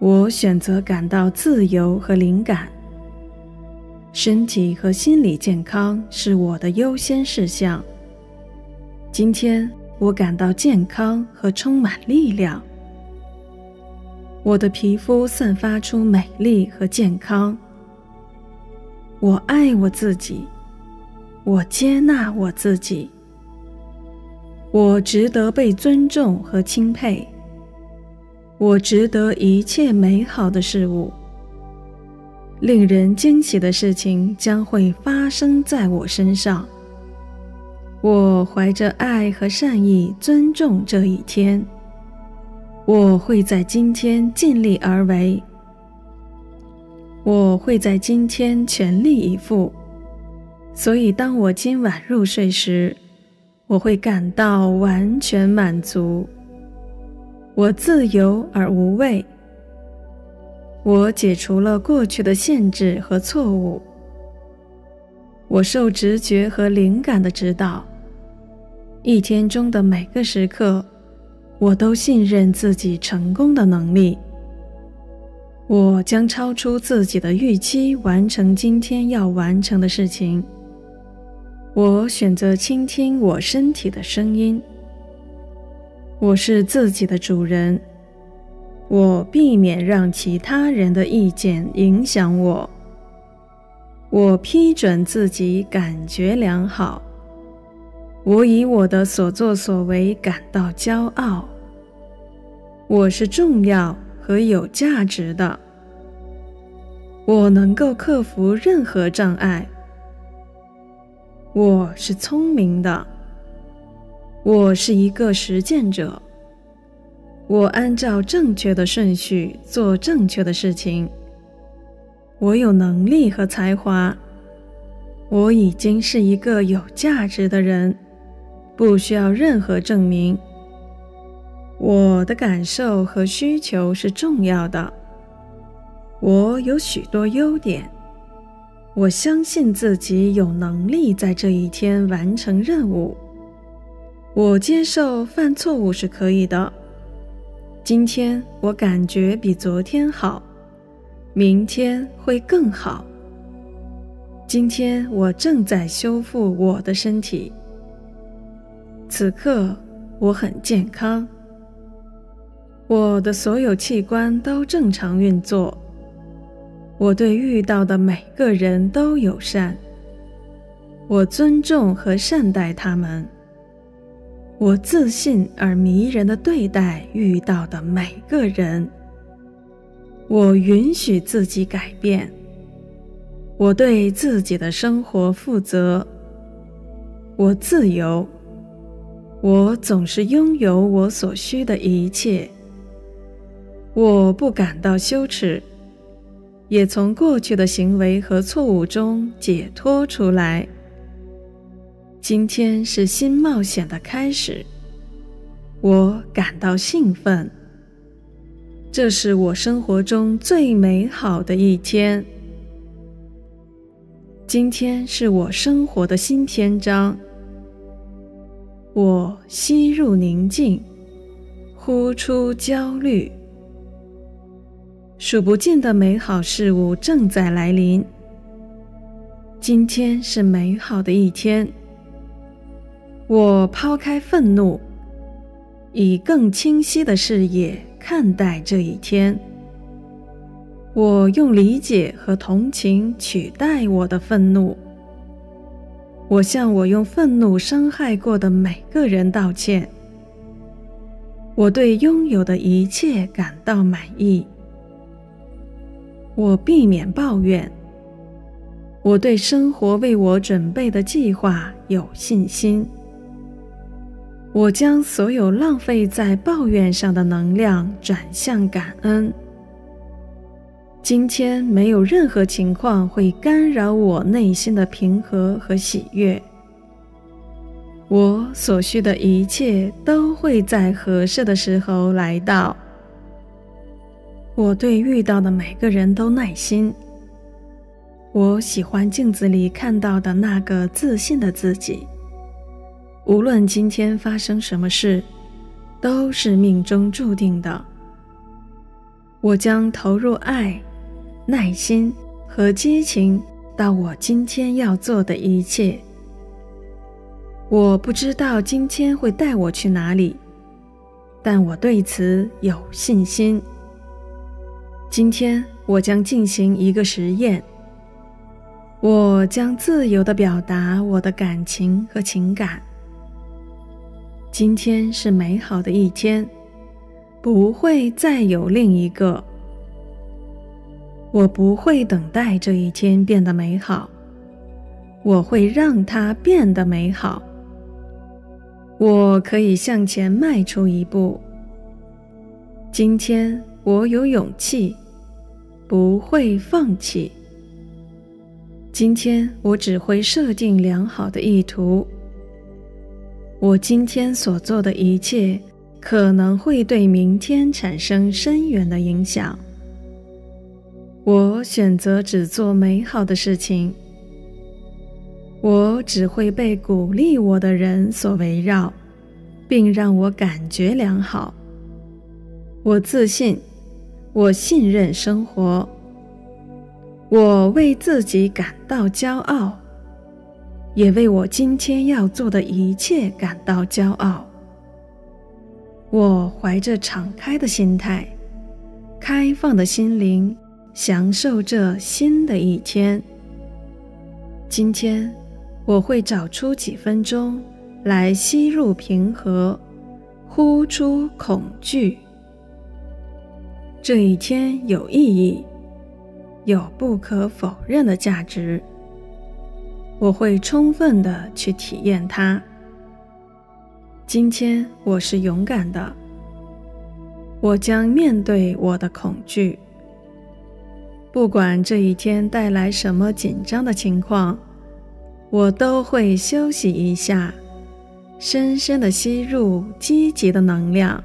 我选择感到自由和灵感。身体和心理健康是我的优先事项。今天，我感到健康和充满力量。我的皮肤散发出美丽和健康。我爱我自己，我接纳我自己。我值得被尊重和钦佩。我值得一切美好的事物。令人惊喜的事情将会发生在我身上。我怀着爱和善意尊重这一天。我会在今天尽力而为，我会在今天全力以赴。所以，当我今晚入睡时，我会感到完全满足。我自由而无畏。我解除了过去的限制和错误。我受直觉和灵感的指导。一天中的每个时刻。我都信任自己成功的能力。我将超出自己的预期，完成今天要完成的事情。我选择倾听我身体的声音。我是自己的主人。我避免让其他人的意见影响我。我批准自己感觉良好。我以我的所作所为感到骄傲。我是重要和有价值的。我能够克服任何障碍。我是聪明的。我是一个实践者。我按照正确的顺序做正确的事情。我有能力和才华。我已经是一个有价值的人，不需要任何证明。我的感受和需求是重要的。我有许多优点。我相信自己有能力在这一天完成任务。我接受犯错误是可以的。今天我感觉比昨天好，明天会更好。今天我正在修复我的身体。此刻我很健康，我的所有器官都正常运作。我对遇到的每个人都友善，我尊重和善待他们。我自信而迷人的对待遇到的每个人。我允许自己改变。我对自己的生活负责。我自由。我总是拥有我所需的一切。我不感到羞耻，也从过去的行为和错误中解脱出来。今天是新冒险的开始，我感到兴奋。这是我生活中最美好的一天。今天是我生活的新篇章。我吸入宁静，呼出焦虑。数不尽的美好事物正在来临。今天是美好的一天。我抛开愤怒，以更清晰的视野看待这一天。我用理解和同情取代我的愤怒。我向我用愤怒伤害过的每个人道歉。我对拥有的一切感到满意。我避免抱怨。我对生活为我准备的计划有信心。我将所有浪费在抱怨上的能量转向感恩。今天没有任何情况会干扰我内心的平和和喜悦。我所需的一切都会在合适的时候来到。我对遇到的每个人都耐心。我喜欢镜子里看到的那个自信的自己。无论今天发生什么事，都是命中注定的。我将投入爱、耐心和激情到我今天要做的一切。我不知道今天会带我去哪里，但我对此有信心。今天我将进行一个实验。我将自由地表达我的感情和情感。今天是美好的一天，不会再有另一个。我不会等待这一天变得美好，我会让它变得美好。我可以向前迈出一步。今天我有勇气，不会放弃。今天我只会设定良好的意图。我今天所做的一切可能会对明天产生深远的影响。我选择只做美好的事情。我只会被鼓励我的人所围绕，并让我感觉良好。我自信，我信任生活。我为自己感到骄傲，也为我今天要做的一切感到骄傲。我怀着敞开的心态、开放的心灵，享受这新的一天。今天，我会找出几分钟来吸入平和，呼出恐惧。这一天有意义。有不可否认的价值，我会充分的去体验它。今天我是勇敢的，我将面对我的恐惧，不管这一天带来什么紧张的情况，我都会休息一下，深深的吸入积极的能量。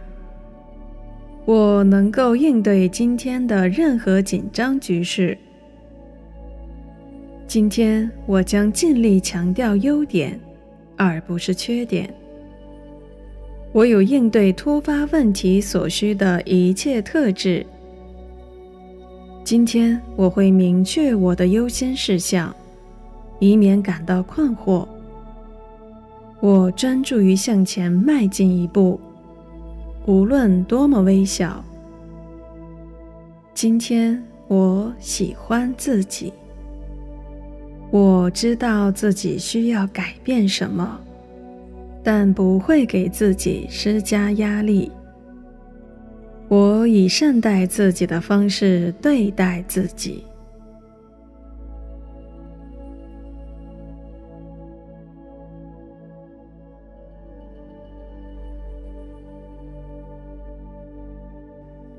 我能够应对今天的任何紧张局势。今天我将尽力强调优点，而不是缺点。我有应对突发问题所需的一切特质。今天我会明确我的优先事项，以免感到困惑。我专注于向前迈进一步。无论多么微小，今天我喜欢自己。我知道自己需要改变什么，但不会给自己施加压力。我以善待自己的方式对待自己。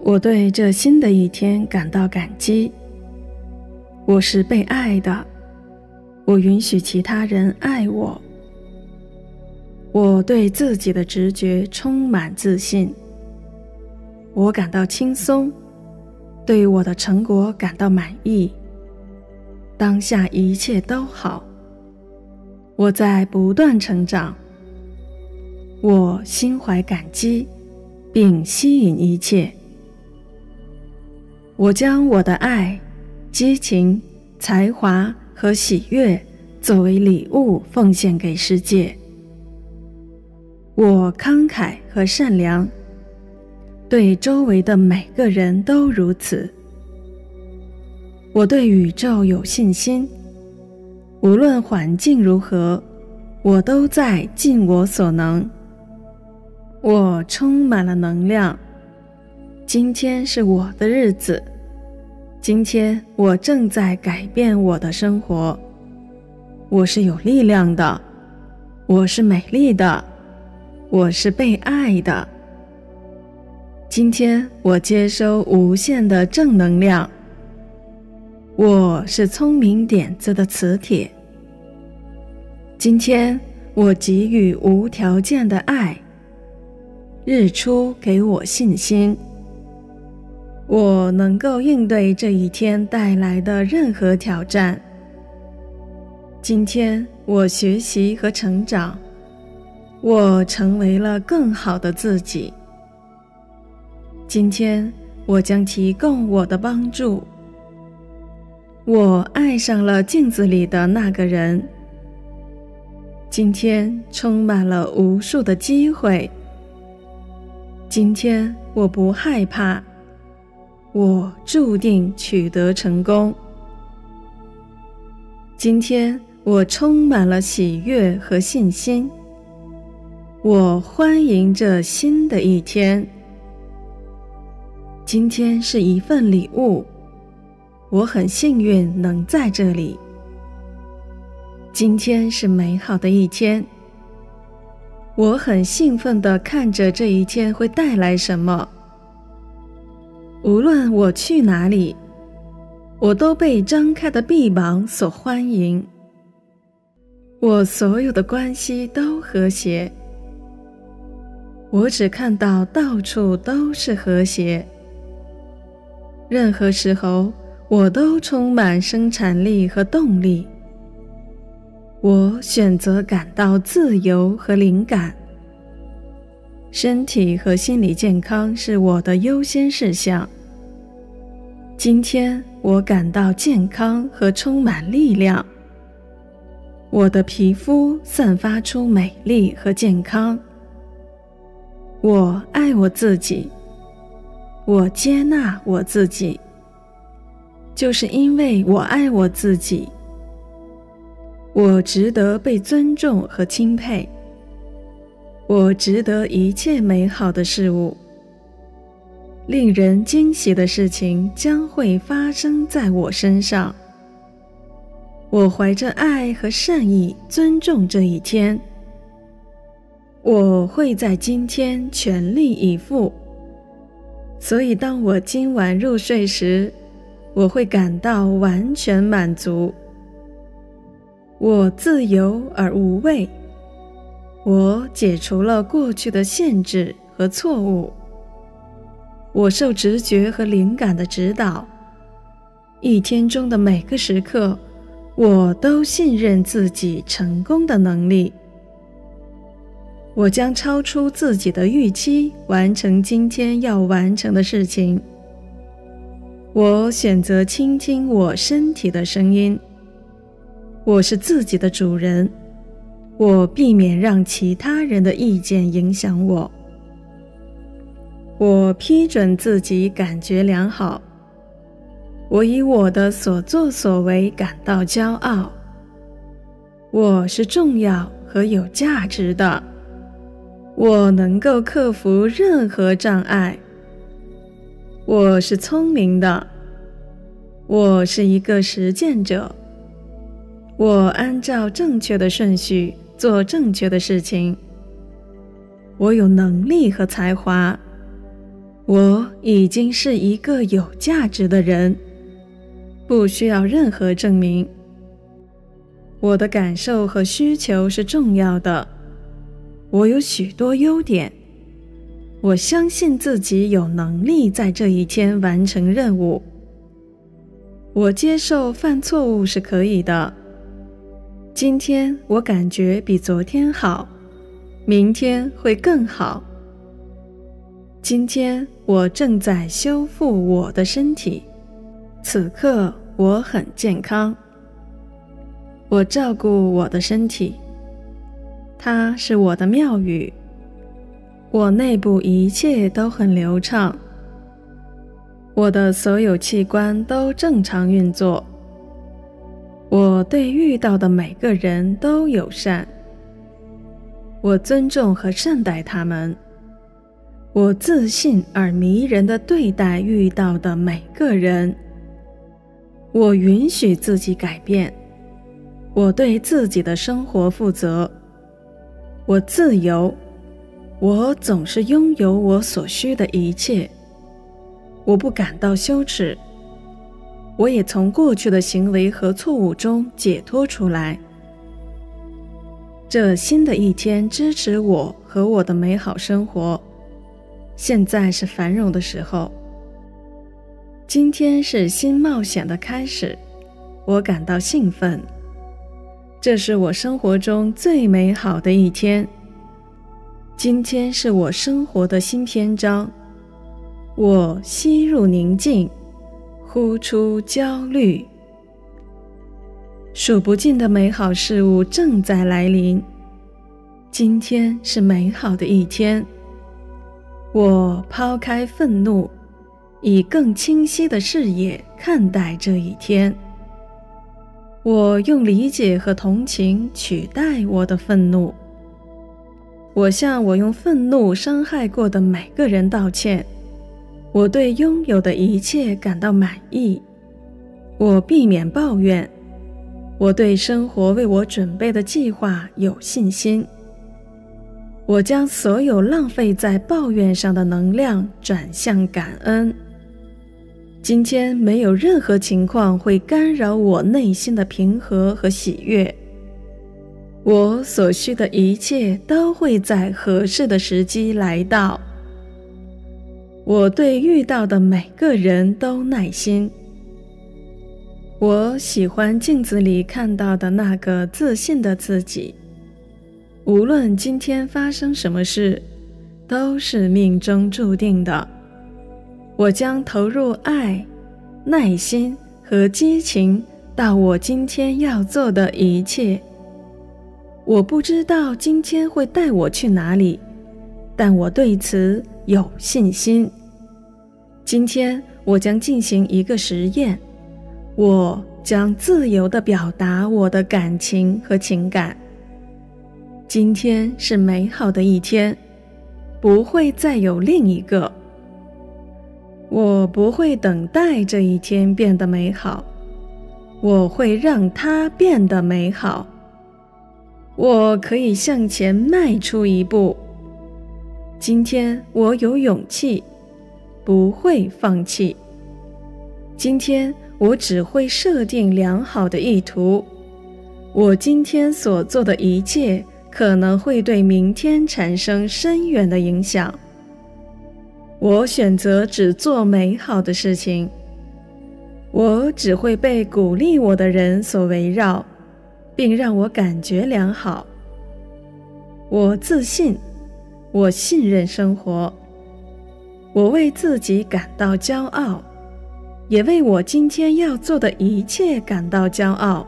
我对这新的一天感到感激。我是被爱的，我允许其他人爱我。我对自己的直觉充满自信。我感到轻松，对我的成果感到满意。当下一切都好。我在不断成长。我心怀感激，并吸引一切。我将我的爱、激情、才华和喜悦作为礼物奉献给世界。我慷慨和善良，对周围的每个人都如此。我对宇宙有信心，无论环境如何，我都在尽我所能。我充满了能量。今天是我的日子。今天我正在改变我的生活。我是有力量的，我是美丽的，我是被爱的。今天我接收无限的正能量。我是聪明点子的磁铁。今天我给予无条件的爱。日出给我信心。我能够应对这一天带来的任何挑战。今天我学习和成长，我成为了更好的自己。今天我将提供我的帮助。我爱上了镜子里的那个人。今天充满了无数的机会。今天我不害怕。我注定取得成功。今天我充满了喜悦和信心。我欢迎这新的一天。今天是一份礼物，我很幸运能在这里。今天是美好的一天，我很兴奋地看着这一天会带来什么。无论我去哪里，我都被张开的臂膀所欢迎。我所有的关系都和谐，我只看到到处都是和谐。任何时候，我都充满生产力和动力。我选择感到自由和灵感。身体和心理健康是我的优先事项。今天我感到健康和充满力量。我的皮肤散发出美丽和健康。我爱我自己，我接纳我自己，就是因为我爱我自己。我值得被尊重和钦佩。我值得一切美好的事物。令人惊喜的事情将会发生在我身上。我怀着爱和善意尊重这一天。我会在今天全力以赴。所以，当我今晚入睡时，我会感到完全满足。我自由而无畏，我解除了过去的限制和错误。我受直觉和灵感的指导。一天中的每个时刻，我都信任自己成功的能力。我将超出自己的预期，完成今天要完成的事情。我选择倾听我身体的声音。我是自己的主人，我避免让其他人的意见影响我。我批准自己感觉良好。我以我的所作所为感到骄傲。我是重要和有价值的。我能够克服任何障碍。我是聪明的。我是一个实践者。我按照正确的顺序做正确的事情。我有能力和才华。我已经是一个有价值的人，不需要任何证明。我的感受和需求是重要的。我有许多优点。我相信自己有能力在这一天完成任务。我接受犯错误是可以的。今天我感觉比昨天好，明天会更好。今天我正在修复我的身体，此刻我很健康。我照顾我的身体，它是我的庙宇。我内部一切都很流畅，我的所有器官都正常运作。我对遇到的每个人都友善，我尊重和善待他们。我自信而迷人的对待遇到的每个人。我允许自己改变，我对自己的生活负责。我自由，我总是拥有我所需的一切。我不感到羞耻。我也从过去的行为和错误中解脱出来。这新的一天支持我和我的美好生活。现在是繁荣的时候。今天是新冒险的开始，我感到兴奋。这是我生活中最美好的一天。今天是我生活的新篇章。我吸入宁静。呼出焦虑，数不尽的美好事物正在来临。今天是美好的一天。我抛开愤怒，以更清晰的视野看待这一天。我用理解和同情取代我的愤怒。我向我用愤怒伤害过的每个人道歉。我对拥有的一切感到满意，我避免抱怨，我对生活为我准备的计划有信心。我将所有浪费在抱怨上的能量转向感恩。今天没有任何情况会干扰我内心的平和和喜悦。我所需的一切都会在合适的时机来到。我对遇到的每个人都耐心。我喜欢镜子里看到的那个自信的自己。无论今天发生什么事，都是命中注定的。我将投入爱、耐心和激情到我今天要做的一切。我不知道今天会带我去哪里，但我对此有信心。今天我将进行一个实验，我将自由地表达我的感情和情感。今天是美好的一天，不会再有另一个。我不会等待这一天变得美好，我会让它变得美好。我可以向前迈出一步。今天我有勇气，不会放弃。今天我只会设定良好的意图。我今天所做的一切可能会对明天产生深远的影响。我选择只做美好的事情。我只会被鼓励我的人所围绕。并让我感觉良好。我自信，我信任生活，我为自己感到骄傲，也为我今天要做的一切感到骄傲。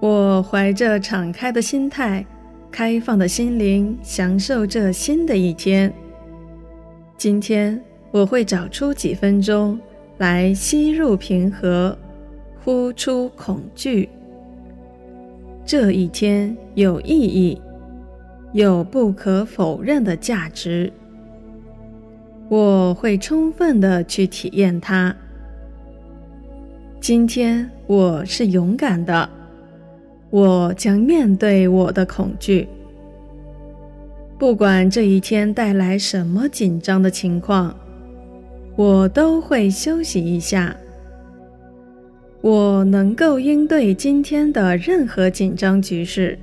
我怀着敞开的心态、开放的心灵，享受这新的一天。今天我会找出几分钟来吸入平和，呼出恐惧。这一天有意义，有不可否认的价值。我会充分的去体验它。今天我是勇敢的，我将面对我的恐惧。不管这一天带来什么紧张的情况，我都会休息一下。我能够应对今天的任何紧张局势。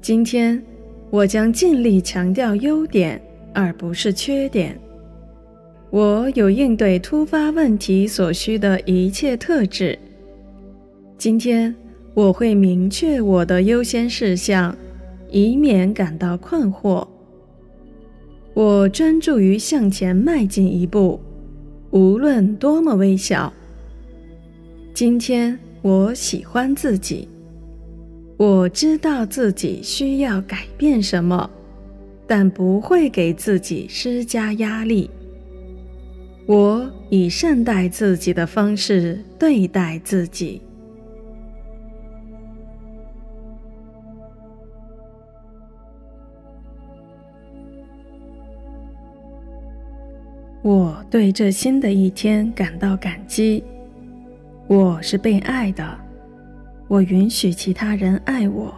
今天，我将尽力强调优点，而不是缺点。我有应对突发问题所需的一切特质。今天，我会明确我的优先事项，以免感到困惑。我专注于向前迈进一步，无论多么微小。今天我喜欢自己，我知道自己需要改变什么，但不会给自己施加压力。我以善待自己的方式对待自己。我对这新的一天感到感激。我是被爱的，我允许其他人爱我。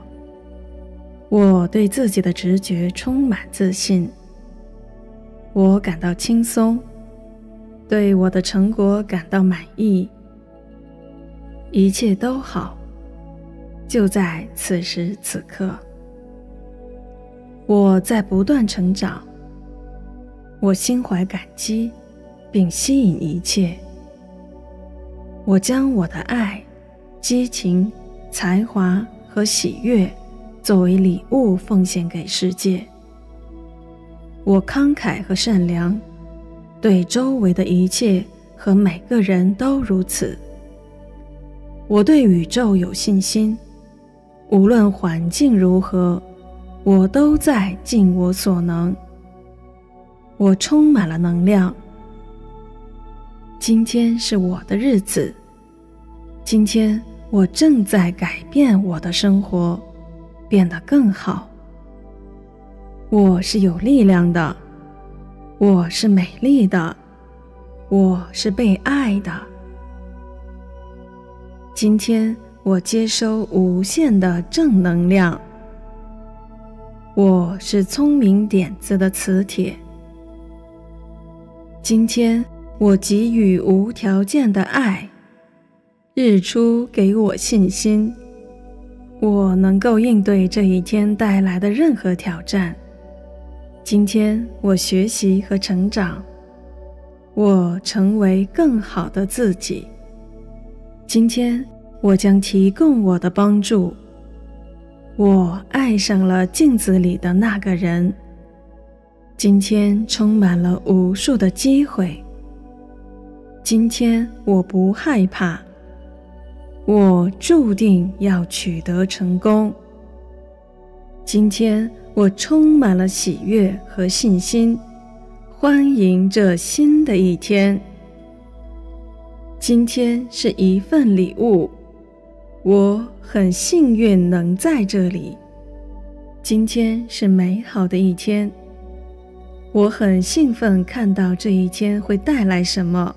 我对自己的直觉充满自信。我感到轻松，对我的成果感到满意。一切都好，就在此时此刻。我在不断成长。我心怀感激，并吸引一切。我将我的爱、激情、才华和喜悦作为礼物奉献给世界。我慷慨和善良，对周围的一切和每个人都如此。我对宇宙有信心，无论环境如何，我都在尽我所能。我充满了能量。今天是我的日子。今天我正在改变我的生活，变得更好。我是有力量的，我是美丽的，我是被爱的。今天我接收无限的正能量。我是聪明点子的磁铁。今天我给予无条件的爱。日出给我信心，我能够应对这一天带来的任何挑战。今天我学习和成长，我成为更好的自己。今天我将提供我的帮助。我爱上了镜子里的那个人。今天充满了无数的机会。今天我不害怕，我注定要取得成功。今天我充满了喜悦和信心，欢迎这新的一天。今天是一份礼物，我很幸运能在这里。今天是美好的一天。我很兴奋，看到这一天会带来什么。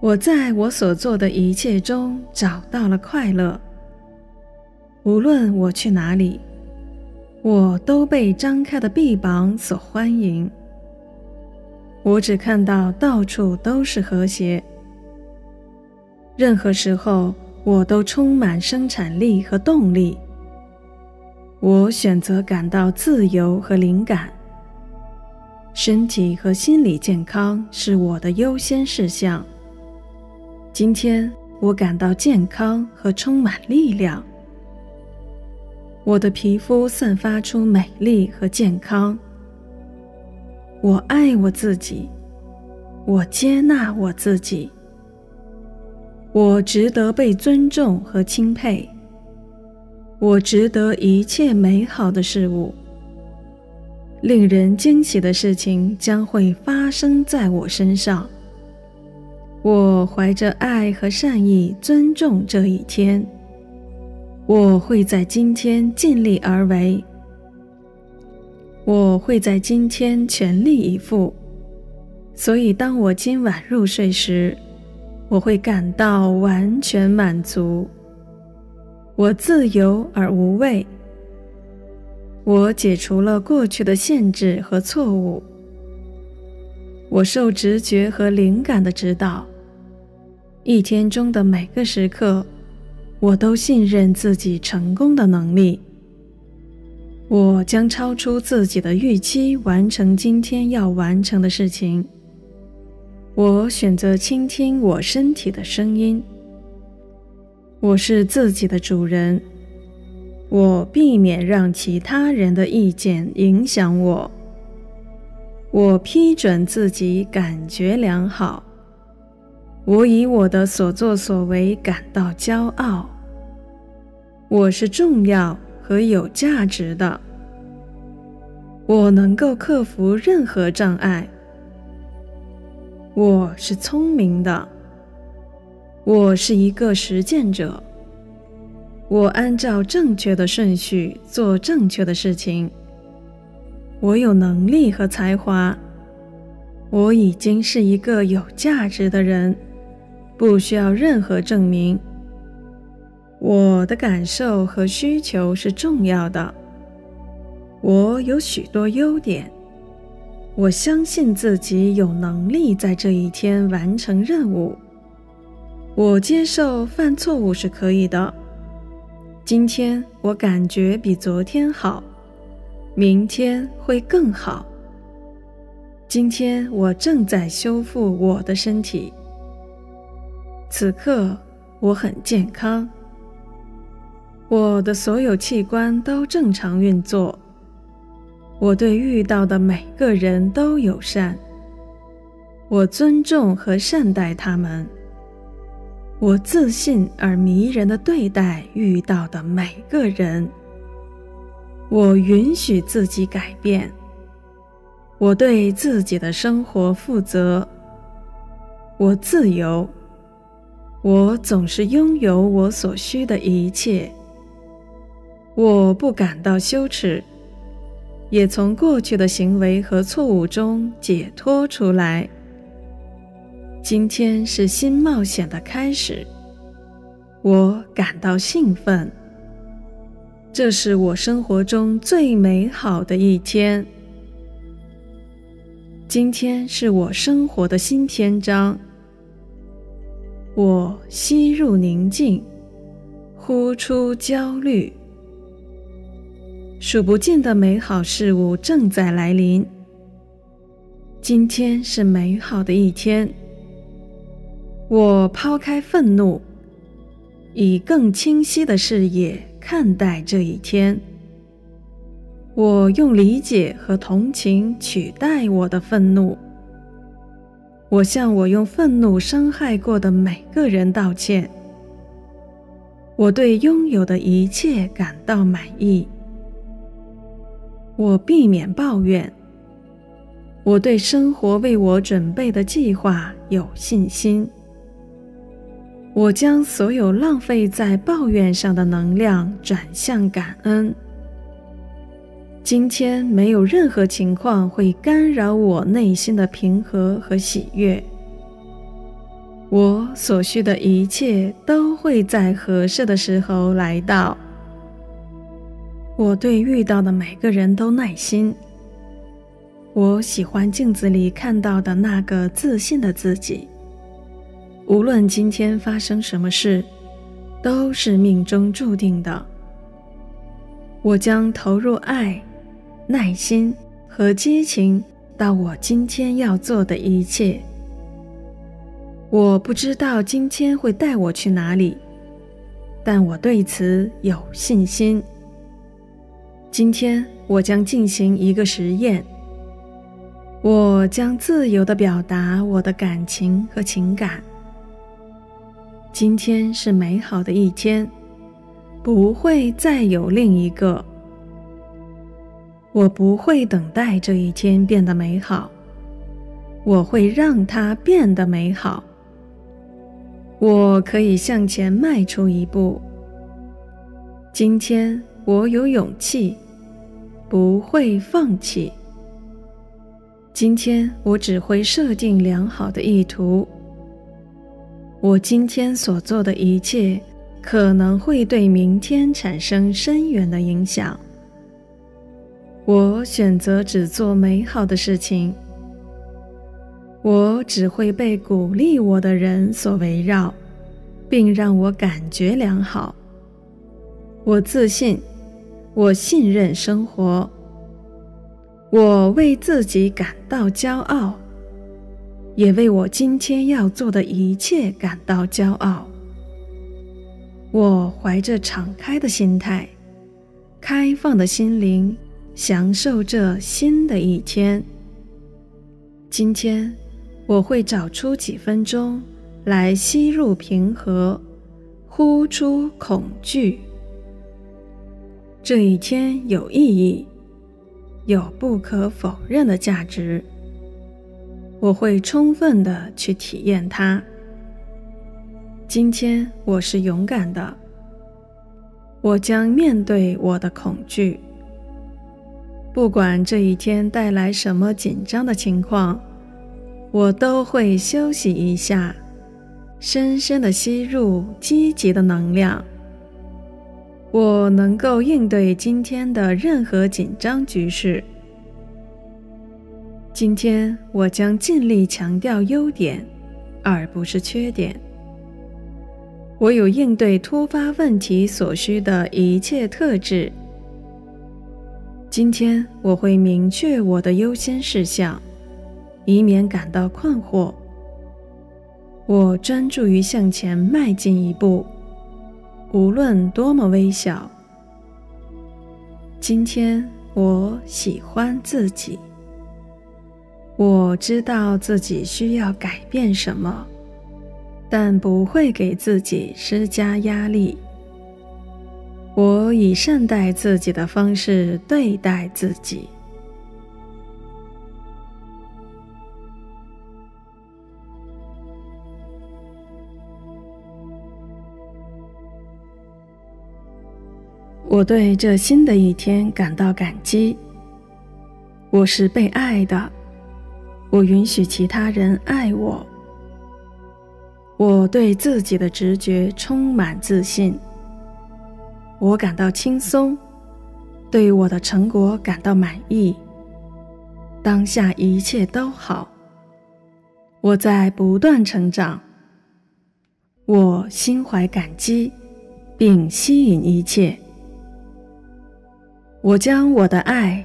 我在我所做的一切中找到了快乐。无论我去哪里，我都被张开的臂膀所欢迎。我只看到到处都是和谐。任何时候，我都充满生产力和动力。我选择感到自由和灵感。身体和心理健康是我的优先事项。今天我感到健康和充满力量。我的皮肤散发出美丽和健康。我爱我自己，我接纳我自己。我值得被尊重和钦佩。我值得一切美好的事物。令人惊喜的事情将会发生在我身上。我怀着爱和善意尊重这一天。我会在今天尽力而为。我会在今天全力以赴。所以，当我今晚入睡时，我会感到完全满足。我自由而无畏。我解除了过去的限制和错误。我受直觉和灵感的指导。一天中的每个时刻，我都信任自己成功的能力。我将超出自己的预期，完成今天要完成的事情。我选择倾听我身体的声音。我是自己的主人。我避免让其他人的意见影响我。我批准自己感觉良好。我以我的所作所为感到骄傲。我是重要和有价值的。我能够克服任何障碍。我是聪明的。我是一个实践者。我按照正确的顺序做正确的事情。我有能力和才华。我已经是一个有价值的人，不需要任何证明。我的感受和需求是重要的。我有许多优点。我相信自己有能力在这一天完成任务。我接受犯错误是可以的。今天我感觉比昨天好，明天会更好。今天我正在修复我的身体，此刻我很健康，我的所有器官都正常运作。我对遇到的每个人都友善，我尊重和善待他们。我自信而迷人的对待遇到的每个人。我允许自己改变。我对自己的生活负责。我自由。我总是拥有我所需的一切。我不感到羞耻，也从过去的行为和错误中解脱出来。今天是新冒险的开始，我感到兴奋。这是我生活中最美好的一天。今天是我生活的新篇章。我吸入宁静，呼出焦虑。数不尽的美好事物正在来临。今天是美好的一天。我抛开愤怒，以更清晰的视野看待这一天。我用理解和同情取代我的愤怒。我向我用愤怒伤害过的每个人道歉。我对拥有的一切感到满意。我避免抱怨。我对生活为我准备的计划有信心。我将所有浪费在抱怨上的能量转向感恩。今天没有任何情况会干扰我内心的平和和喜悦。我所需的一切都会在合适的时候来到。我对遇到的每个人都耐心。我喜欢镜子里看到的那个自信的自己。无论今天发生什么事，都是命中注定的。我将投入爱、耐心和激情到我今天要做的一切。我不知道今天会带我去哪里，但我对此有信心。今天我将进行一个实验。我将自由地表达我的感情和情感。今天是美好的一天，不会再有另一个。我不会等待这一天变得美好，我会让它变得美好。我可以向前迈出一步。今天我有勇气，不会放弃。今天我只会设定良好的意图。我今天所做的一切可能会对明天产生深远的影响。我选择只做美好的事情。我只会被鼓励我的人所围绕，并让我感觉良好。我自信，我信任生活。我为自己感到骄傲，也为我今天要做的一切感到骄傲。我怀着敞开的心态，开放的心灵，享受这新的一天。今天。我会找出几分钟来吸入平和，呼出恐惧。这一天有意义，有不可否认的价值。我会充分的去体验它。今天我是勇敢的，我将面对我的恐惧，不管这一天带来什么紧张的情况。我都会休息一下，深深的吸入积极的能量。我能够应对今天的任何紧张局势。今天我将尽力强调优点，而不是缺点。我有应对突发问题所需的一切特质。今天我会明确我的优先事项。以免感到困惑，我专注于向前迈进一步，无论多么微小。今天我喜欢自己，我知道自己需要改变什么，但不会给自己施加压力。我以善待自己的方式对待自己。我对这新的一天感到感激。我是被爱的，我允许其他人爱我。我对自己的直觉充满自信。我感到轻松，对我的成果感到满意。当下一切都好。我在不断成长。我心怀感激，并吸引一切。我将我的爱、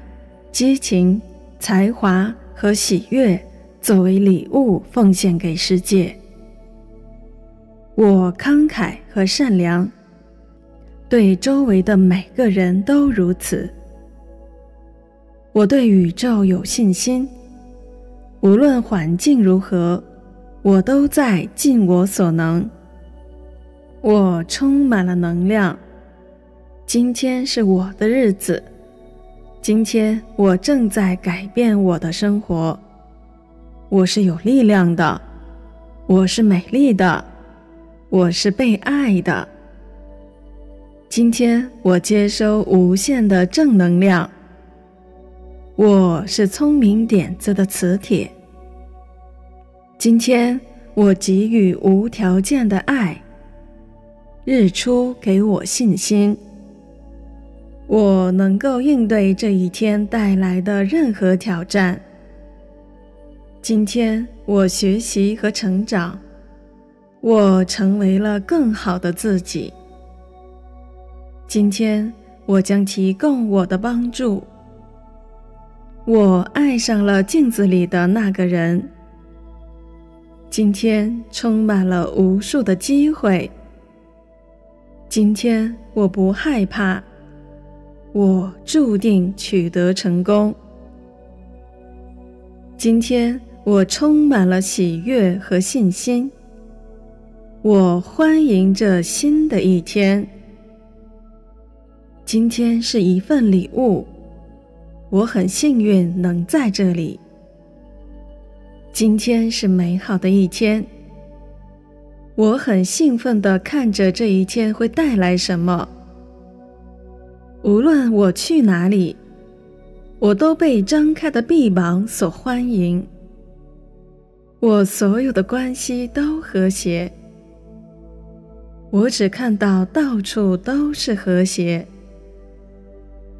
激情、才华和喜悦作为礼物奉献给世界。我慷慨和善良，对周围的每个人都如此。我对宇宙有信心，无论环境如何，我都在尽我所能。我充满了能量。今天是我的日子。今天我正在改变我的生活。我是有力量的。我是美丽的。我是被爱的。今天我接收无限的正能量。我是聪明点子的磁铁。今天我给予无条件的爱。日出给我信心。我能够应对这一天带来的任何挑战。今天我学习和成长，我成为了更好的自己。今天我将提供我的帮助。我爱上了镜子里的那个人。今天充满了无数的机会。今天我不害怕。我注定取得成功。今天我充满了喜悦和信心。我欢迎这新的一天。今天是一份礼物，我很幸运能在这里。今天是美好的一天，我很兴奋地看着这一天会带来什么。无论我去哪里，我都被张开的臂膀所欢迎。我所有的关系都和谐，我只看到到处都是和谐。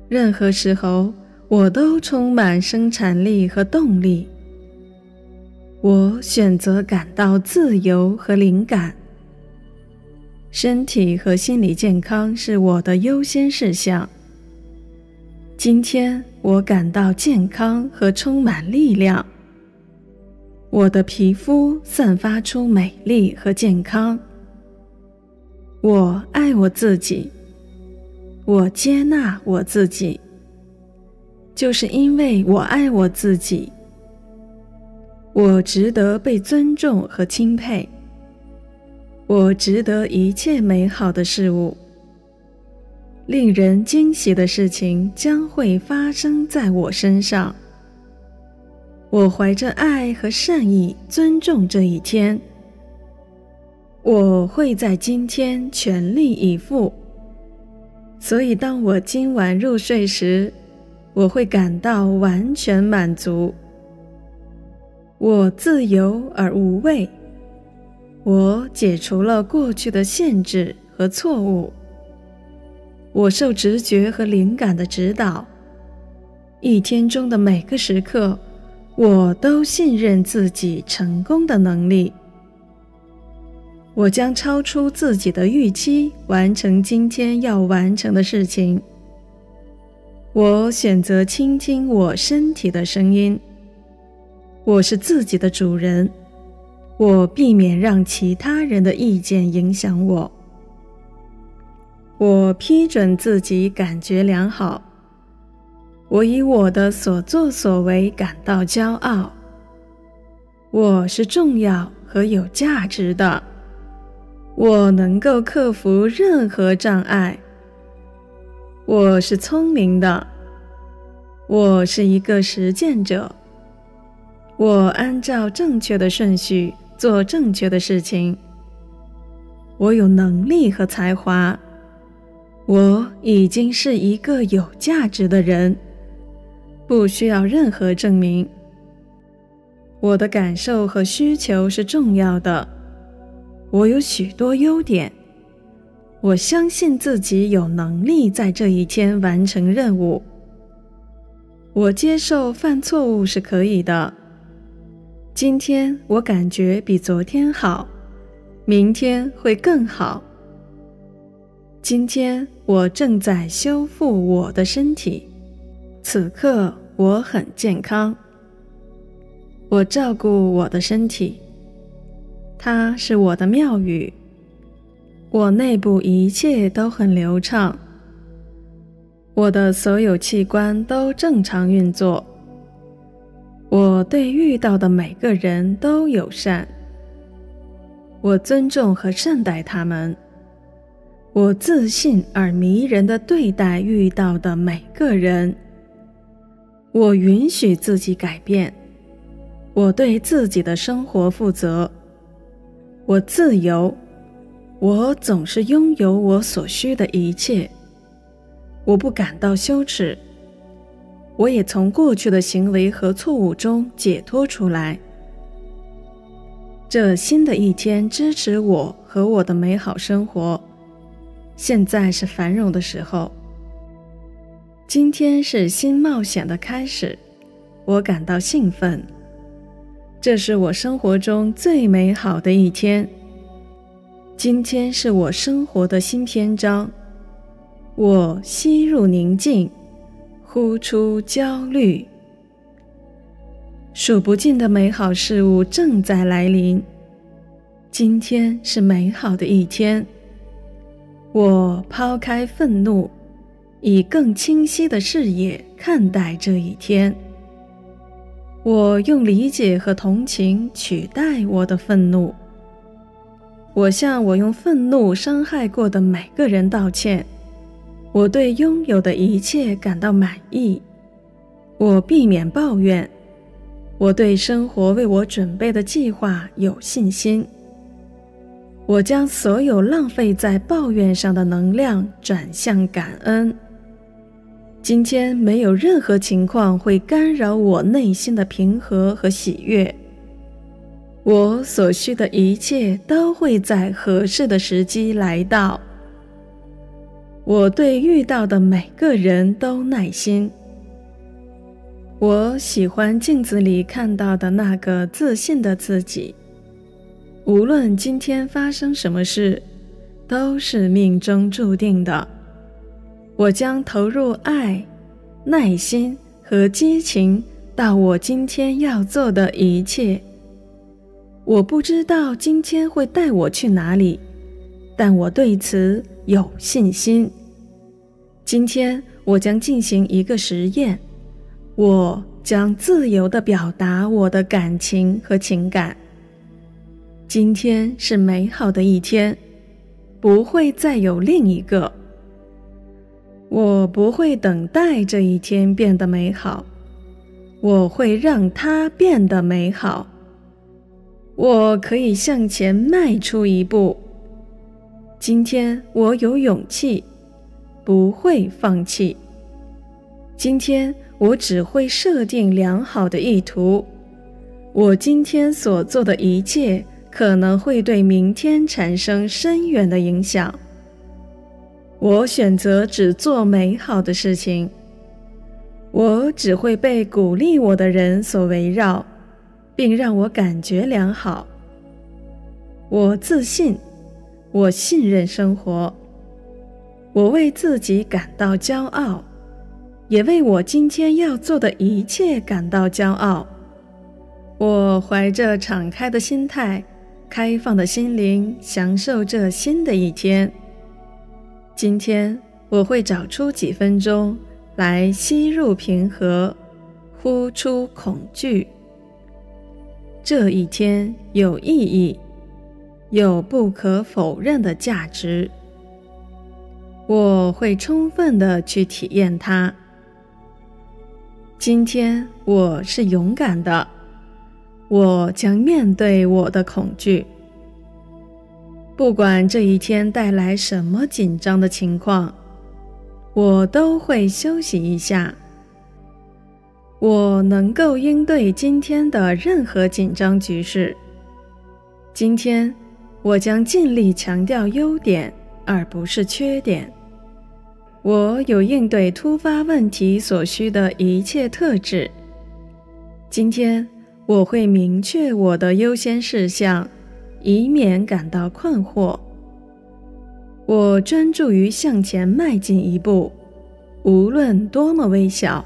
任何时候，我都充满生产力和动力。我选择感到自由和灵感。身体和心理健康是我的优先事项。今天我感到健康和充满力量。我的皮肤散发出美丽和健康。我爱我自己。我接纳我自己。就是因为我爱我自己，我值得被尊重和钦佩。我值得一切美好的事物。令人惊喜的事情将会发生在我身上。我怀着爱和善意尊重这一天。我会在今天全力以赴。所以，当我今晚入睡时，我会感到完全满足。我自由而无畏。我解除了过去的限制和错误。我受直觉和灵感的指导，一天中的每个时刻，我都信任自己成功的能力。我将超出自己的预期，完成今天要完成的事情。我选择倾听我身体的声音。我是自己的主人。我避免让其他人的意见影响我。我批准自己感觉良好。我以我的所作所为感到骄傲。我是重要和有价值的。我能够克服任何障碍。我是聪明的。我是一个实践者。我按照正确的顺序做正确的事情。我有能力和才华。我已经是一个有价值的人，不需要任何证明。我的感受和需求是重要的。我有许多优点。我相信自己有能力在这一天完成任务。我接受犯错误是可以的。今天我感觉比昨天好，明天会更好。今天我正在修复我的身体，此刻我很健康。我照顾我的身体，它是我的庙宇。我内部一切都很流畅，我的所有器官都正常运作。我对遇到的每个人都友善，我尊重和善待他们。我自信而迷人的对待遇到的每个人。我允许自己改变。我对自己的生活负责。我自由。我总是拥有我所需的一切。我不感到羞耻。我也从过去的行为和错误中解脱出来。这新的一天支持我和我的美好生活。现在是繁荣的时候。今天是新冒险的开始，我感到兴奋。这是我生活中最美好的一天。今天是我生活的新篇章。我吸入宁静，呼出焦虑。数不尽的美好事物正在来临。今天是美好的一天。我抛开愤怒，以更清晰的视野看待这一天。我用理解和同情取代我的愤怒。我向我用愤怒伤害过的每个人道歉。我对拥有的一切感到满意。我避免抱怨。我对生活为我准备的计划有信心。我将所有浪费在抱怨上的能量转向感恩。今天没有任何情况会干扰我内心的平和和喜悦。我所需的一切都会在合适的时机来到。我对遇到的每个人都耐心。我喜欢镜子里看到的那个自信的自己。无论今天发生什么事，都是命中注定的。我将投入爱、耐心和激情到我今天要做的一切。我不知道今天会带我去哪里，但我对此有信心。今天我将进行一个实验。我将自由地表达我的感情和情感。今天是美好的一天，不会再有另一个。我不会等待这一天变得美好，我会让它变得美好。我可以向前迈出一步。今天我有勇气，不会放弃。今天。我只会设定良好的意图。我今天所做的一切可能会对明天产生深远的影响。我选择只做美好的事情。我只会被鼓励我的人所围绕，并让我感觉良好。我自信，我信任生活。我为自己感到骄傲。也为我今天要做的一切感到骄傲。我怀着敞开的心态、开放的心灵，享受这新的一天。今天我会找出几分钟来吸入平和，呼出恐惧。这一天有意义，有不可否认的价值。我会充分的去体验它。今天我是勇敢的，我将面对我的恐惧。不管这一天带来什么紧张的情况，我都会休息一下。我能够应对今天的任何紧张局势。今天我将尽力强调优点，而不是缺点。我有应对突发问题所需的一切特质。今天我会明确我的优先事项，以免感到困惑。我专注于向前迈进一步，无论多么微小。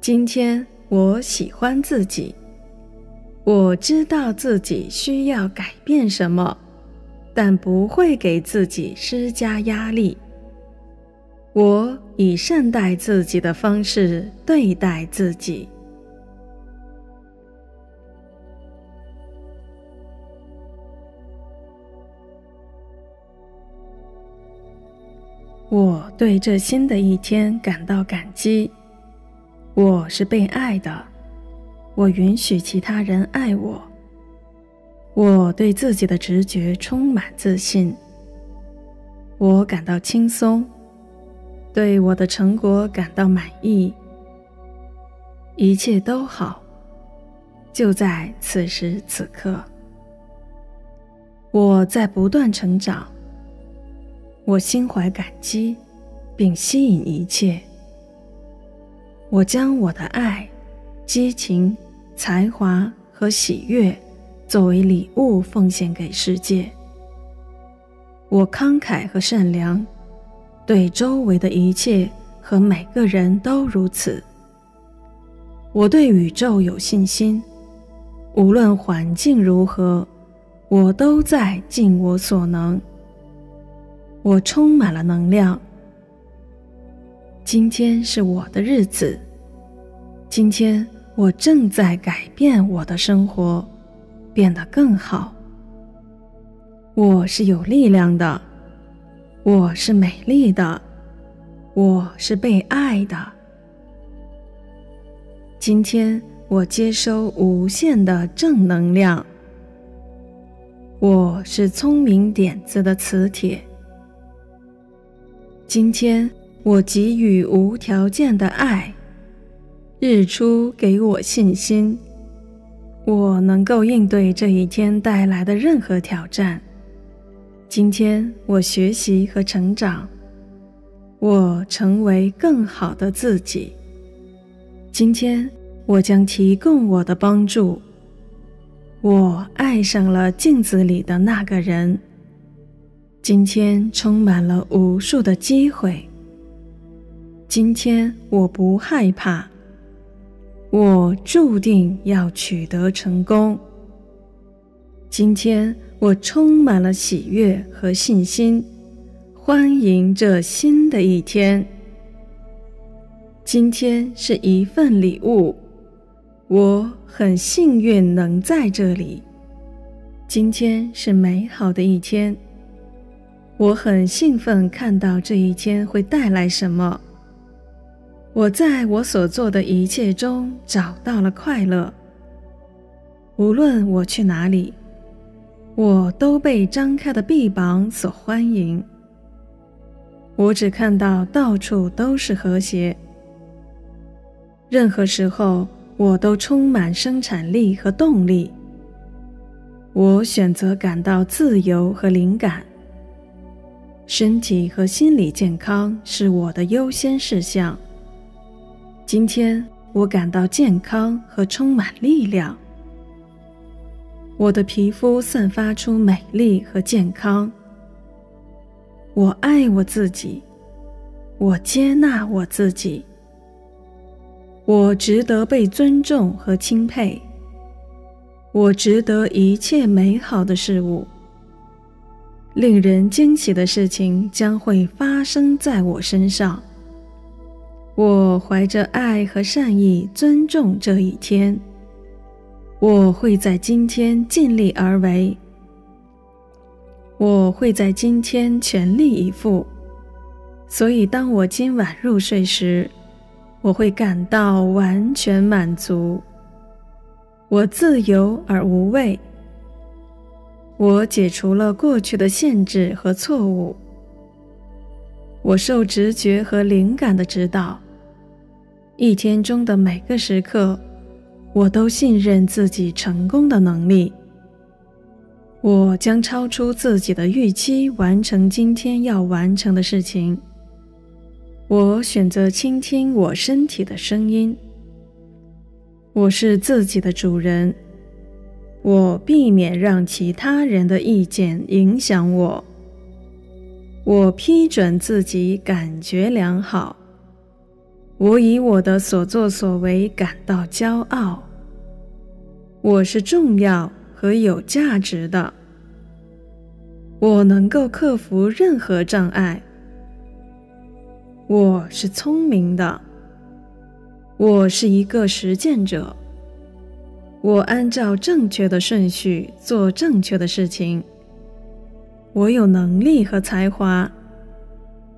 今天我喜欢自己，我知道自己需要改变什么，但不会给自己施加压力。我以善待自己的方式对待自己。我对这新的一天感到感激。我是被爱的，我允许其他人爱我。我对自己的直觉充满自信。我感到轻松，对我的成果感到满意。一切都好，就在此时此刻。我在不断成长。我心怀感激，并吸引一切。我将我的爱、激情、才华和喜悦作为礼物奉献给世界。我慷慨和善良，对周围的一切和每个人都如此。我对宇宙有信心，无论环境如何，我都在尽我所能。我充满了能量。今天是我的日子，今天我正在改变我的生活，变得更好。我是有力量的，我是美丽的，我是被爱的。今天我接收无限的正能量。我是聪明点子的磁铁。今天我给予无条件的爱。日出给我信心，我能够应对这一天带来的任何挑战。今天我学习和成长，我成为更好的自己。今天我将提供我的帮助。我爱上了镜子里的那个人。今天充满了无数的机会。今天我不害怕。我注定要取得成功。今天。我充满了喜悦和信心，欢迎这新的一天。今天是一份礼物，我很幸运能在这里。今天是美好的一天，我很兴奋看到这一天会带来什么。我在我所做的一切中找到了快乐，无论我去哪里。我都被张开的臂膀所欢迎。我只看到到处都是和谐。任何时候，我都充满生产力和动力。我选择感到自由和灵感。身体和心理健康是我的优先事项。今天，我感到健康和充满力量。我的皮肤散发出美丽和健康。我爱我自己，我接纳我自己。我值得被尊重和钦佩。我值得一切美好的事物。令人惊喜的事情将会发生在我身上。我怀着爱和善意尊重这一天。我会在今天尽力而为，我会在今天全力以赴。所以，当我今晚入睡时，我会感到完全满足。我自由而无畏。我解除了过去的限制和错误。我受直觉和灵感的指导。一天中的每个时刻。我都信任自己成功的能力。我将超出自己的预期完成今天要完成的事情。我选择倾听我身体的声音。我是自己的主人。我避免让其他人的意见影响我。我批准自己感觉良好。我以我的所作所为感到骄傲。我是重要和有价值的。我能够克服任何障碍。我是聪明的。我是一个实践者。我按照正确的顺序做正确的事情。我有能力和才华。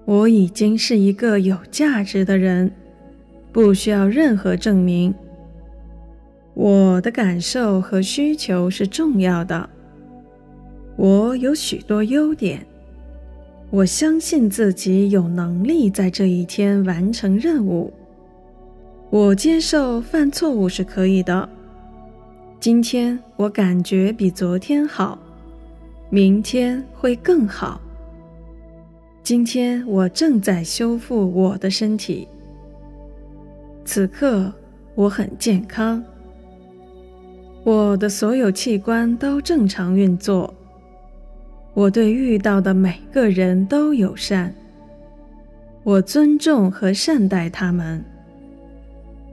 我已经是一个有价值的人，不需要任何证明。我的感受和需求是重要的。我有许多优点，我相信自己有能力在这一天完成任务。我接受犯错误是可以的。今天我感觉比昨天好，明天会更好。今天我正在修复我的身体，此刻我很健康。我的所有器官都正常运作。我对遇到的每个人都友善。我尊重和善待他们。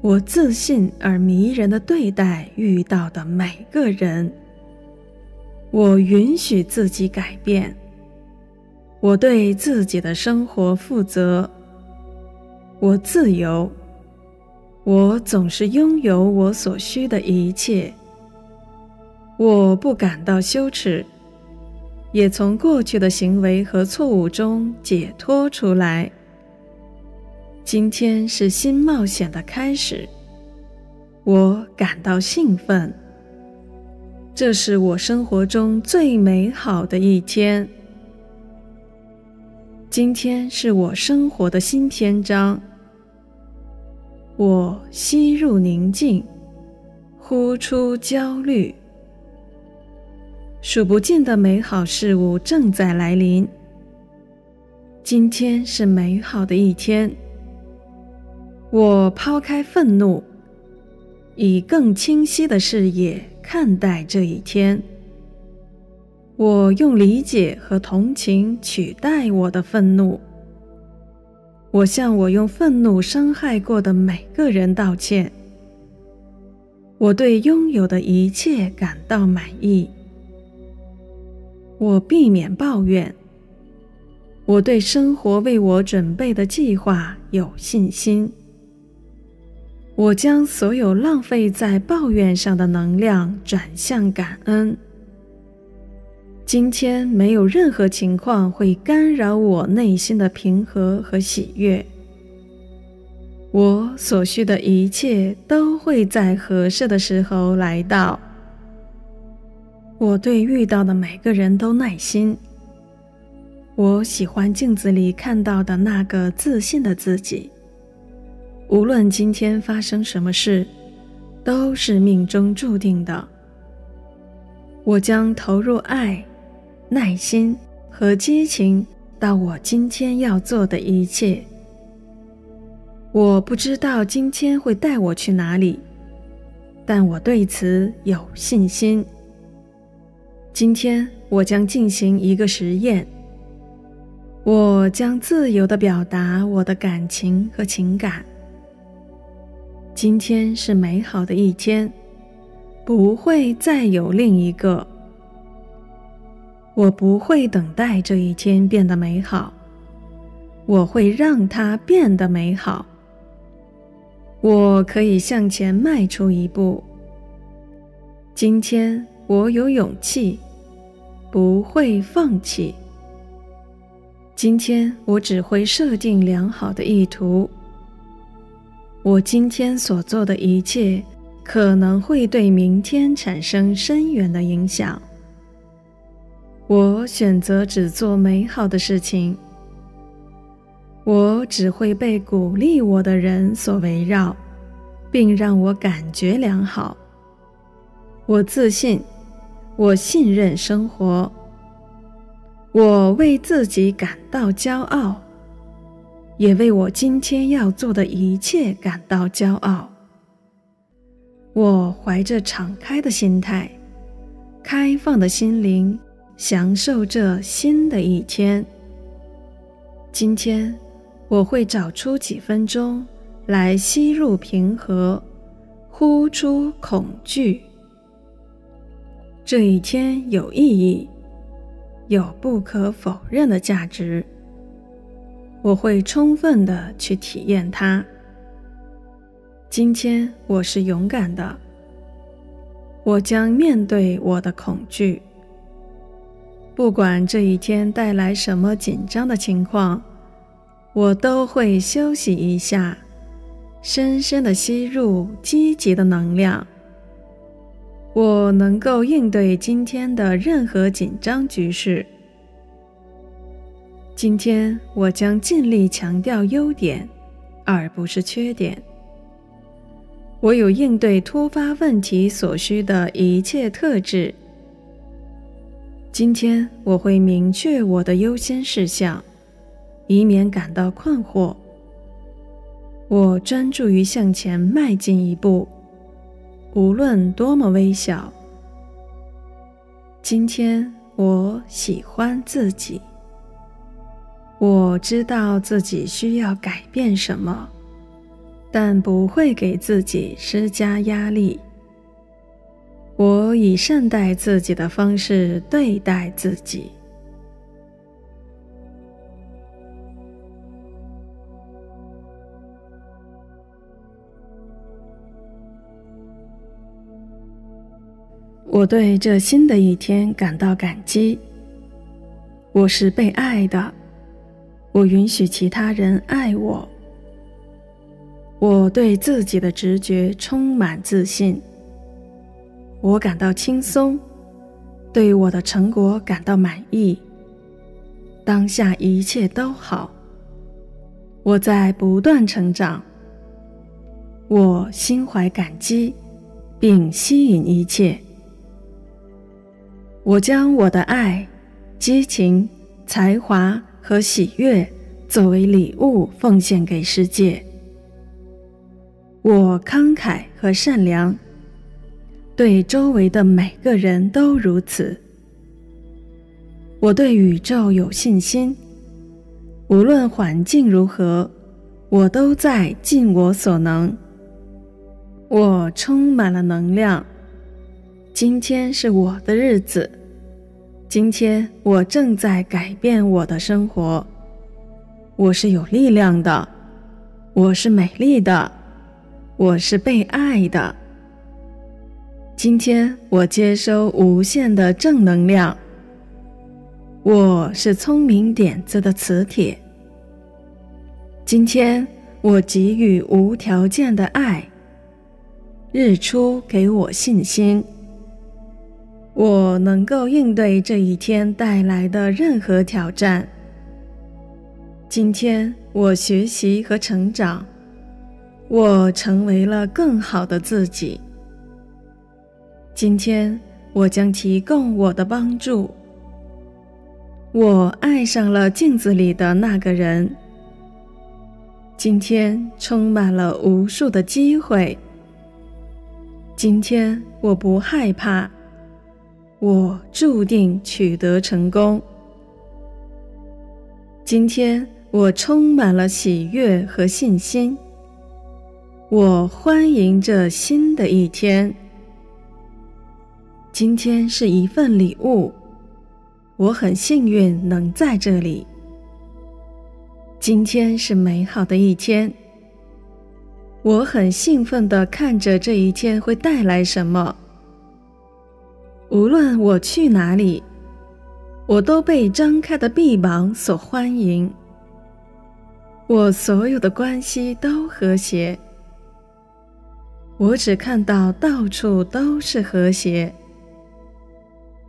我自信而迷人的对待遇到的每个人。我允许自己改变。我对自己的生活负责。我自由。我总是拥有我所需的一切。我不感到羞耻，也从过去的行为和错误中解脱出来。今天是新冒险的开始，我感到兴奋。这是我生活中最美好的一天。今天是我生活的新篇章。我吸入宁静，呼出焦虑。数不尽的美好事物正在来临。今天是美好的一天。我抛开愤怒，以更清晰的视野看待这一天。我用理解和同情取代我的愤怒。我向我用愤怒伤害过的每个人道歉。我对拥有的一切感到满意。我避免抱怨。我对生活为我准备的计划有信心。我将所有浪费在抱怨上的能量转向感恩。今天没有任何情况会干扰我内心的平和和喜悦。我所需的一切都会在合适的时候来到。我对遇到的每个人都耐心。我喜欢镜子里看到的那个自信的自己。无论今天发生什么事，都是命中注定的。我将投入爱、耐心和激情到我今天要做的一切。我不知道今天会带我去哪里，但我对此有信心。今天我将进行一个实验。我将自由地表达我的感情和情感。今天是美好的一天，不会再有另一个。我不会等待这一天变得美好，我会让它变得美好。我可以向前迈出一步。今天我有勇气。不会放弃。今天我只会设定良好的意图。我今天所做的一切可能会对明天产生深远的影响。我选择只做美好的事情。我只会被鼓励我的人所围绕，并让我感觉良好。我自信。我信任生活，我为自己感到骄傲，也为我今天要做的一切感到骄傲。我怀着敞开的心态、开放的心灵，享受这新的一天。今天，我会找出几分钟来吸入平和，呼出恐惧。这一天有意义，有不可否认的价值。我会充分的去体验它。今天我是勇敢的，我将面对我的恐惧。不管这一天带来什么紧张的情况，我都会休息一下，深深的吸入积极的能量。我能够应对今天的任何紧张局势。今天我将尽力强调优点，而不是缺点。我有应对突发问题所需的一切特质。今天我会明确我的优先事项，以免感到困惑。我专注于向前迈进一步。无论多么微小，今天我喜欢自己。我知道自己需要改变什么，但不会给自己施加压力。我以善待自己的方式对待自己。我对这新的一天感到感激。我是被爱的，我允许其他人爱我。我对自己的直觉充满自信。我感到轻松，对我的成果感到满意。当下一切都好。我在不断成长。我心怀感激，并吸引一切。我将我的爱、激情、才华和喜悦作为礼物奉献给世界。我慷慨和善良，对周围的每个人都如此。我对宇宙有信心，无论环境如何，我都在尽我所能。我充满了能量。今天是我的日子，今天我正在改变我的生活。我是有力量的，我是美丽的，我是被爱的。今天我接收无限的正能量。我是聪明点子的磁铁。今天我给予无条件的爱。日出给我信心。我能够应对这一天带来的任何挑战。今天我学习和成长，我成为了更好的自己。今天我将提供我的帮助。我爱上了镜子里的那个人。今天充满了无数的机会。今天我不害怕。我注定取得成功。今天我充满了喜悦和信心。我欢迎这新的一天。今天是一份礼物，我很幸运能在这里。今天是美好的一天，我很兴奋地看着这一天会带来什么。无论我去哪里，我都被张开的臂膀所欢迎。我所有的关系都和谐，我只看到到处都是和谐。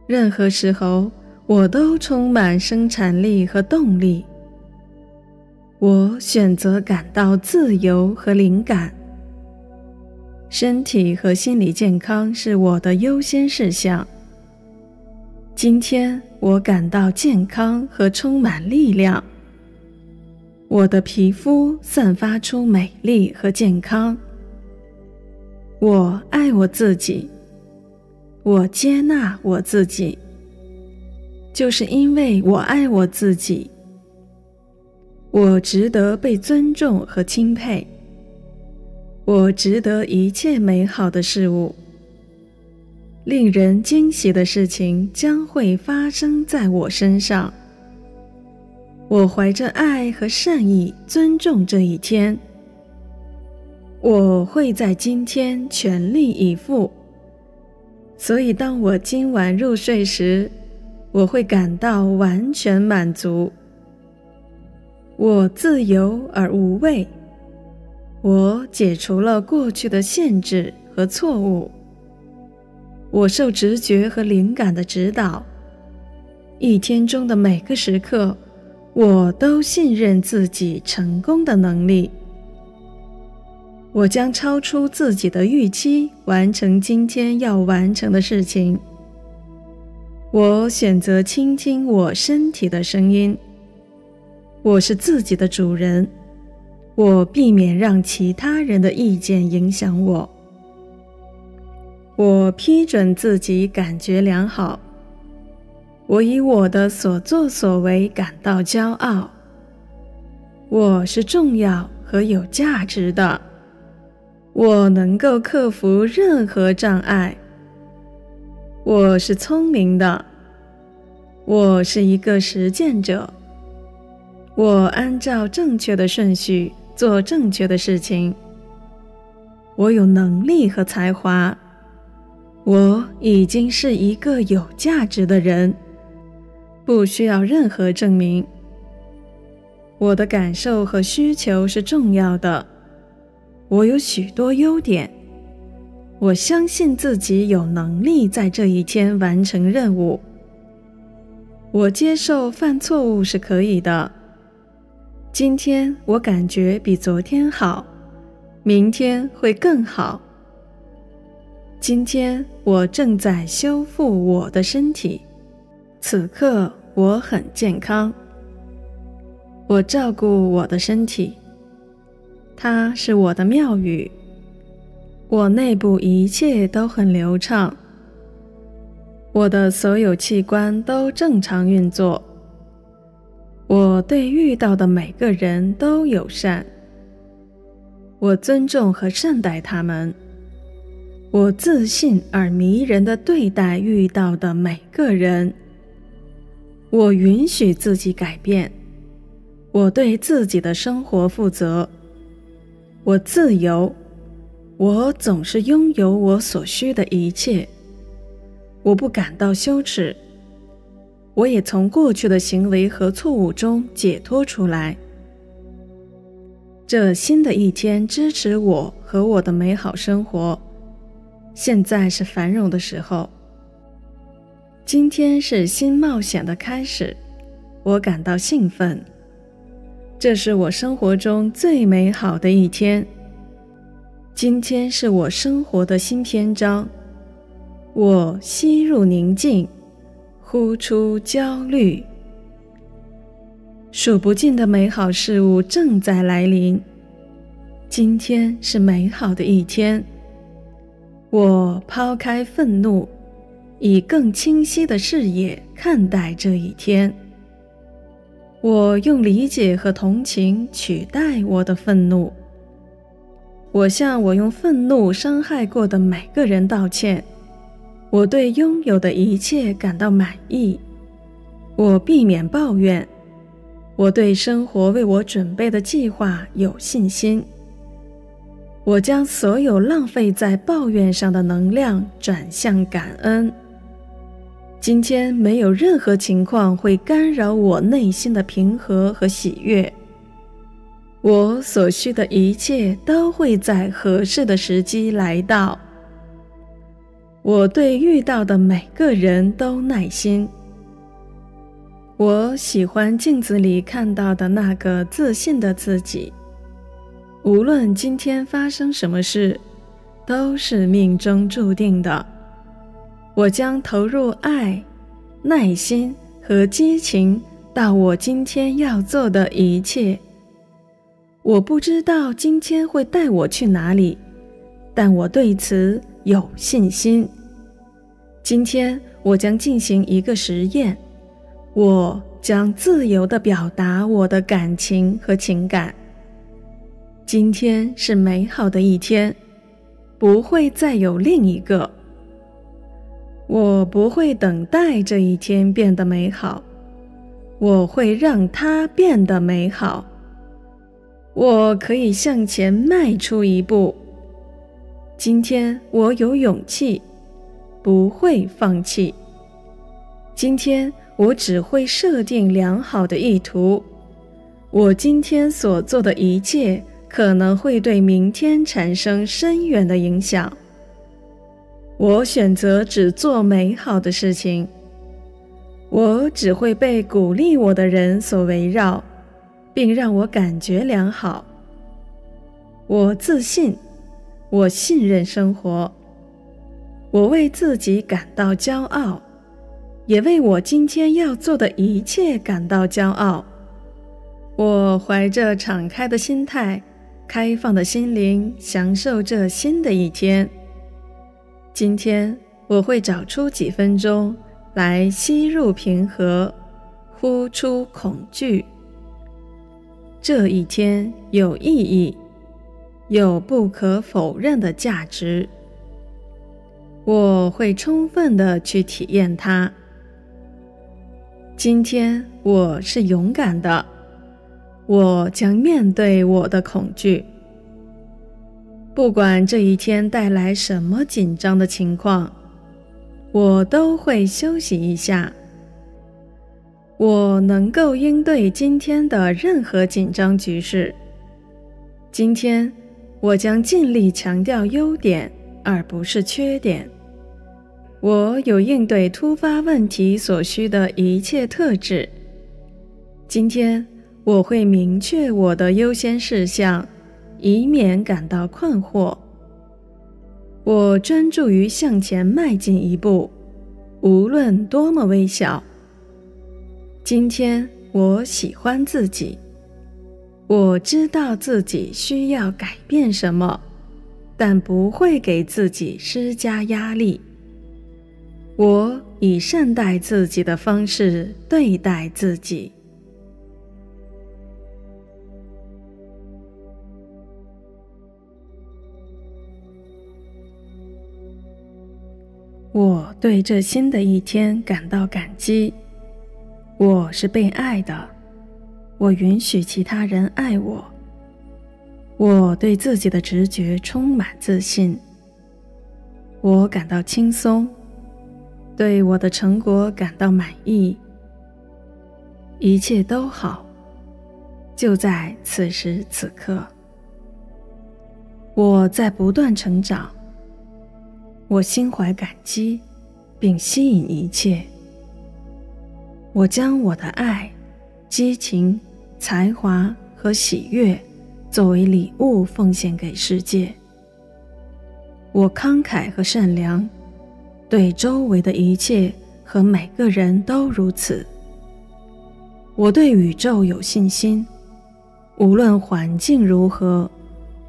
任何时候，我都充满生产力和动力。我选择感到自由和灵感。身体和心理健康是我的优先事项。今天我感到健康和充满力量。我的皮肤散发出美丽和健康。我爱我自己。我接纳我自己，就是因为我爱我自己。我值得被尊重和钦佩。我值得一切美好的事物，令人惊喜的事情将会发生在我身上。我怀着爱和善意尊重这一天。我会在今天全力以赴。所以，当我今晚入睡时，我会感到完全满足。我自由而无畏。我解除了过去的限制和错误。我受直觉和灵感的指导。一天中的每个时刻，我都信任自己成功的能力。我将超出自己的预期，完成今天要完成的事情。我选择倾听我身体的声音。我是自己的主人。我避免让其他人的意见影响我。我批准自己感觉良好。我以我的所作所为感到骄傲。我是重要和有价值的。我能够克服任何障碍。我是聪明的。我是一个实践者。我按照正确的顺序做正确的事情。我有能力和才华。我已经是一个有价值的人，不需要任何证明。我的感受和需求是重要的。我有许多优点，我相信自己有能力在这一天完成任务。我接受犯错误是可以的。今天我感觉比昨天好，明天会更好。今天我正在修复我的身体，此刻我很健康。我照顾我的身体。它是我的庙宇，我内部一切都很流畅，我的所有器官都正常运作，我对遇到的每个人都友善，我尊重和善待他们，我自信而迷人的对待遇到的每个人，我允许自己改变，我对自己的生活负责。我自由，我总是拥有我所需的一切。我不感到羞耻，我也从过去的行为和错误中解脱出来。这新的一天支持我和我的美好生活。现在是繁荣的时候。今天是新冒险的开始，我感到兴奋。这是我生活中最美好的一天。今天是我生活的新篇章。我吸入宁静，呼出焦虑。数不尽的美好事物正在来临。今天是美好的一天。我抛开愤怒，以更清晰的视野看待这一天。我用理解和同情取代我的愤怒。我向我用愤怒伤害过的每个人道歉。我对拥有的一切感到满意。我避免抱怨。我对生活为我准备的计划有信心。我将所有浪费在抱怨上的能量转向感恩。今天没有任何情况会干扰我内心的平和和喜悦。我所需的一切都会在合适的时机来到。我对遇到的每个人都耐心。我喜欢镜子里看到的那个自信的自己。无论今天发生什么事，都是命中注定的。我将投入爱、耐心和激情到我今天要做的一切。我不知道今天会带我去哪里，但我对此有信心。今天我将进行一个实验，我将自由地表达我的感情和情感。今天是美好的一天，不会再有另一个。我不会等待这一天变得美好，我会让它变得美好。我可以向前迈出一步。今天我有勇气，不会放弃。今天我只会设定良好的意图，我今天所做的一切可能会对明天产生深远的影响。我选择只做美好的事情。我只会被鼓励我的人所围绕，并让我感觉良好。我自信，我信任生活。我为自己感到骄傲，也为我今天要做的一切感到骄傲。我怀着敞开的心态、开放的心灵，享受这新的一天。今天我会找出几分钟。来吸入平和，呼出恐惧。这一天有意义，有不可否认的价值。我会充分的去体验它。今天我是勇敢的，我将面对我的恐惧。不管这一天带来什么紧张的情况。我都会休息一下。我能够应对今天的任何紧张局势。今天，我将尽力强调优点，而不是缺点。我有应对突发问题所需的一切特质。今天，我会明确我的优先事项，以免感到困惑。我专注于向前迈进一步，无论多么微小。今天我喜欢自己，我知道自己需要改变什么，但不会给自己施加压力。我以善待自己的方式对待自己。我对这新的一天感到感激。我是被爱的，我允许其他人爱我。我对自己的直觉充满自信。我感到轻松，对我的成果感到满意。一切都好，就在此时此刻。我在不断成长。我心怀感激，并吸引一切。我将我的爱、激情、才华和喜悦作为礼物奉献给世界。我慷慨和善良，对周围的一切和每个人都如此。我对宇宙有信心，无论环境如何，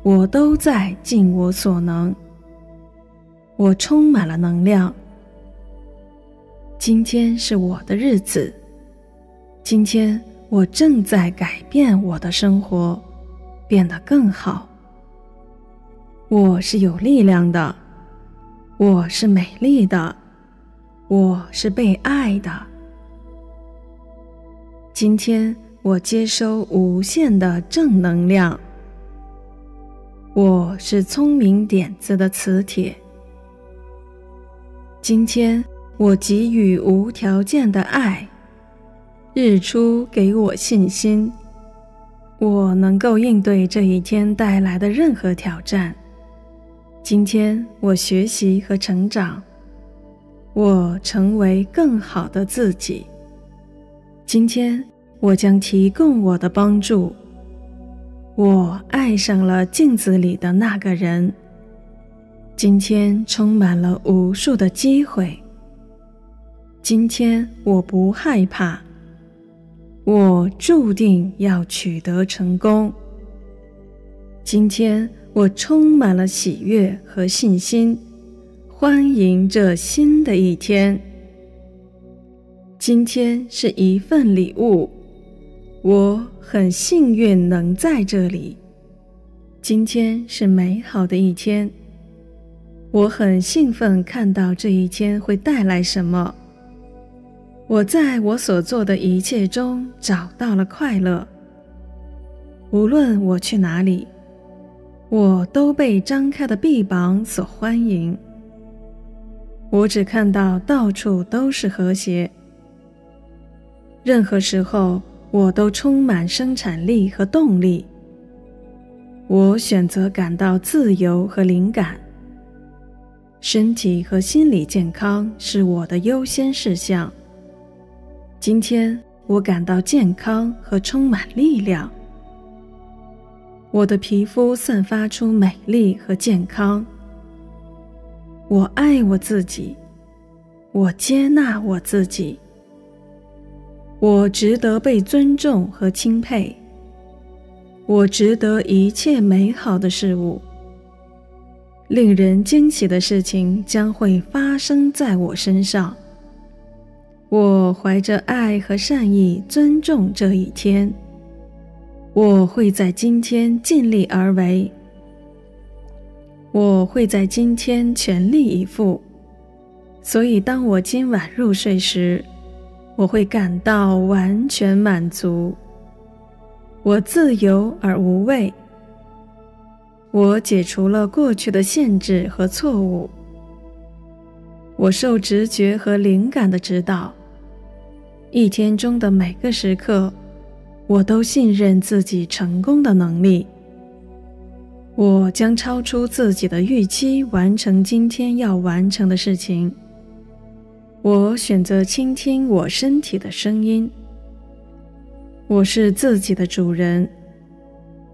我都在尽我所能。我充满了能量。今天是我的日子。今天我正在改变我的生活，变得更好。我是有力量的，我是美丽的，我是被爱的。今天我接收无限的正能量。我是聪明点子的磁铁。今天我给予无条件的爱。日出给我信心，我能够应对这一天带来的任何挑战。今天我学习和成长，我成为更好的自己。今天我将提供我的帮助。我爱上了镜子里的那个人。今天充满了无数的机会。今天我不害怕，我注定要取得成功。今天我充满了喜悦和信心，欢迎这新的一天。今天是一份礼物，我很幸运能在这里。今天是美好的一天。我很兴奋，看到这一天会带来什么。我在我所做的一切中找到了快乐。无论我去哪里，我都被张开的臂膀所欢迎。我只看到到处都是和谐。任何时候，我都充满生产力和动力。我选择感到自由和灵感。身体和心理健康是我的优先事项。今天我感到健康和充满力量。我的皮肤散发出美丽和健康。我爱我自己，我接纳我自己。我值得被尊重和钦佩。我值得一切美好的事物。令人惊喜的事情将会发生在我身上。我怀着爱和善意尊重这一天。我会在今天尽力而为。我会在今天全力以赴。所以，当我今晚入睡时，我会感到完全满足。我自由而无畏。我解除了过去的限制和错误。我受直觉和灵感的指导。一天中的每个时刻，我都信任自己成功的能力。我将超出自己的预期，完成今天要完成的事情。我选择倾听我身体的声音。我是自己的主人。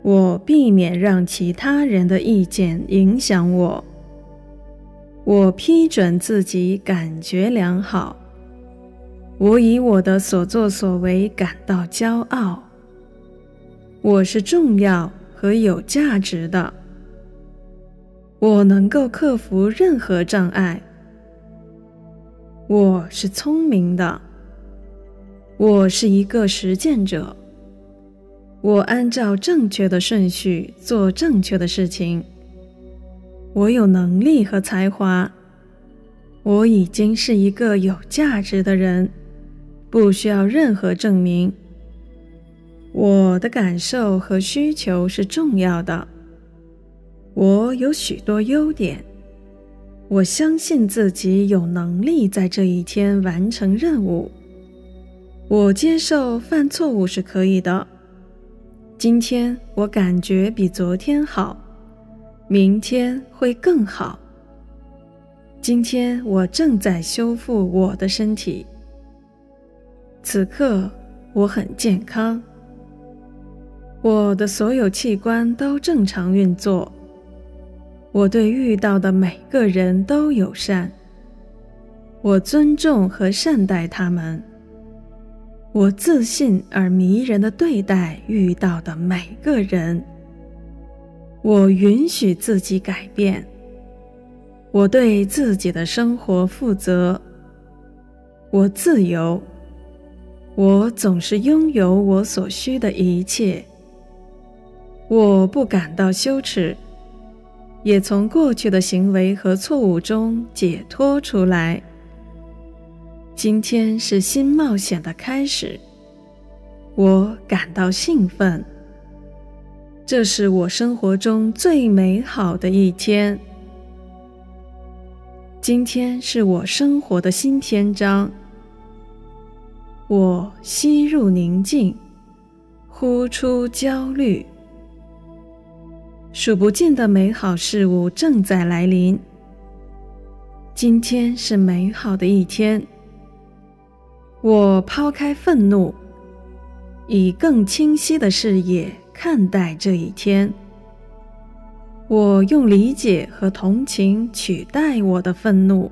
我避免让其他人的意见影响我。我批准自己感觉良好。我以我的所作所为感到骄傲。我是重要和有价值的。我能够克服任何障碍。我是聪明的。我是一个实践者。我按照正确的顺序做正确的事情。我有能力和才华。我已经是一个有价值的人，不需要任何证明。我的感受和需求是重要的。我有许多优点。我相信自己有能力在这一天完成任务。我接受犯错误是可以的。今天我感觉比昨天好，明天会更好。今天我正在修复我的身体。此刻我很健康，我的所有器官都正常运作。我对遇到的每个人都友善，我尊重和善待他们。我自信而迷人的对待遇到的每个人。我允许自己改变。我对自己的生活负责。我自由。我总是拥有我所需的一切。我不感到羞耻，也从过去的行为和错误中解脱出来。今天是新冒险的开始，我感到兴奋。这是我生活中最美好的一天。今天是我生活的新篇章。我吸入宁静，呼出焦虑。数不尽的美好事物正在来临。今天是美好的一天。我抛开愤怒，以更清晰的视野看待这一天。我用理解和同情取代我的愤怒。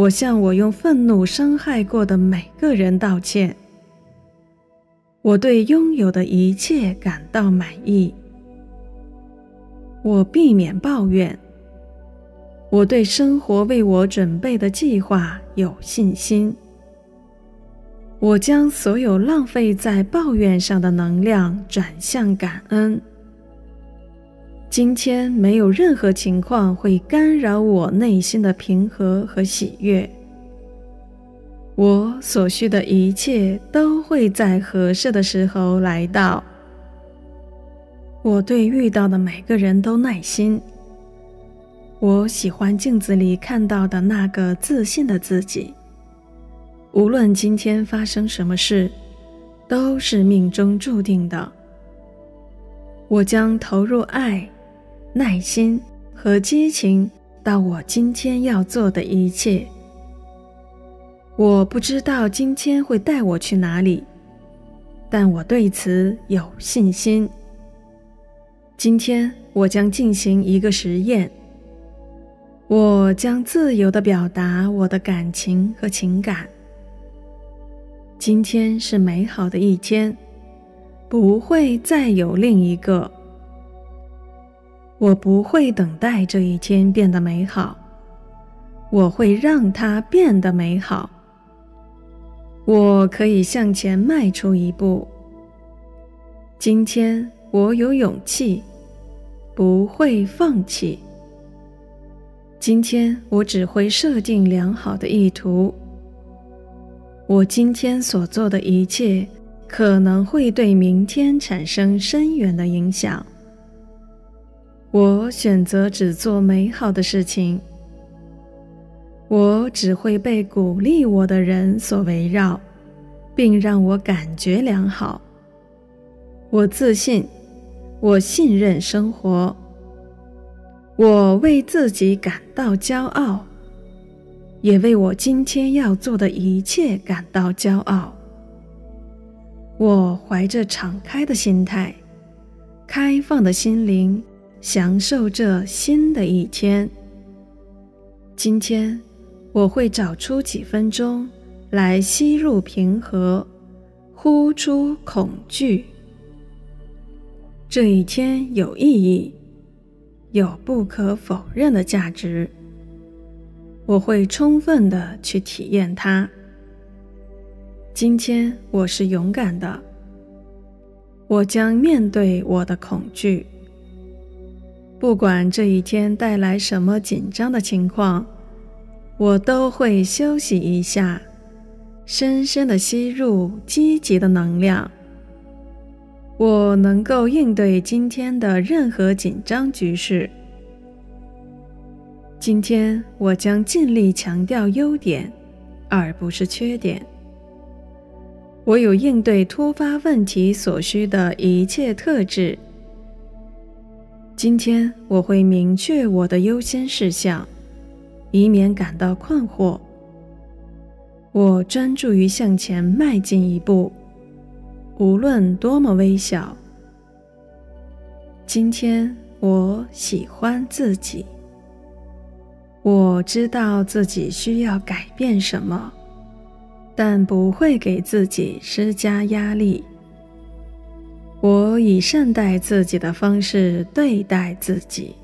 我向我用愤怒伤害过的每个人道歉。我对拥有的一切感到满意。我避免抱怨。我对生活为我准备的计划有信心。我将所有浪费在抱怨上的能量转向感恩。今天没有任何情况会干扰我内心的平和和喜悦。我所需的一切都会在合适的时候来到。我对遇到的每个人都耐心。我喜欢镜子里看到的那个自信的自己。无论今天发生什么事，都是命中注定的。我将投入爱、耐心和激情到我今天要做的一切。我不知道今天会带我去哪里，但我对此有信心。今天我将进行一个实验。我将自由地表达我的感情和情感。今天是美好的一天，不会再有另一个。我不会等待这一天变得美好，我会让它变得美好。我可以向前迈出一步。今天我有勇气，不会放弃。今天我只会设定良好的意图。我今天所做的一切可能会对明天产生深远的影响。我选择只做美好的事情。我只会被鼓励我的人所围绕，并让我感觉良好。我自信，我信任生活。我为自己感到骄傲，也为我今天要做的一切感到骄傲。我怀着敞开的心态、开放的心灵，享受这新的一天。今天，我会找出几分钟来吸入平和，呼出恐惧。这一天有意义。有不可否认的价值，我会充分的去体验它。今天我是勇敢的，我将面对我的恐惧，不管这一天带来什么紧张的情况，我都会休息一下，深深的吸入积极的能量。我能够应对今天的任何紧张局势。今天我将尽力强调优点，而不是缺点。我有应对突发问题所需的一切特质。今天我会明确我的优先事项，以免感到困惑。我专注于向前迈进一步。无论多么微小，今天我喜欢自己。我知道自己需要改变什么，但不会给自己施加压力。我以善待自己的方式对待自己。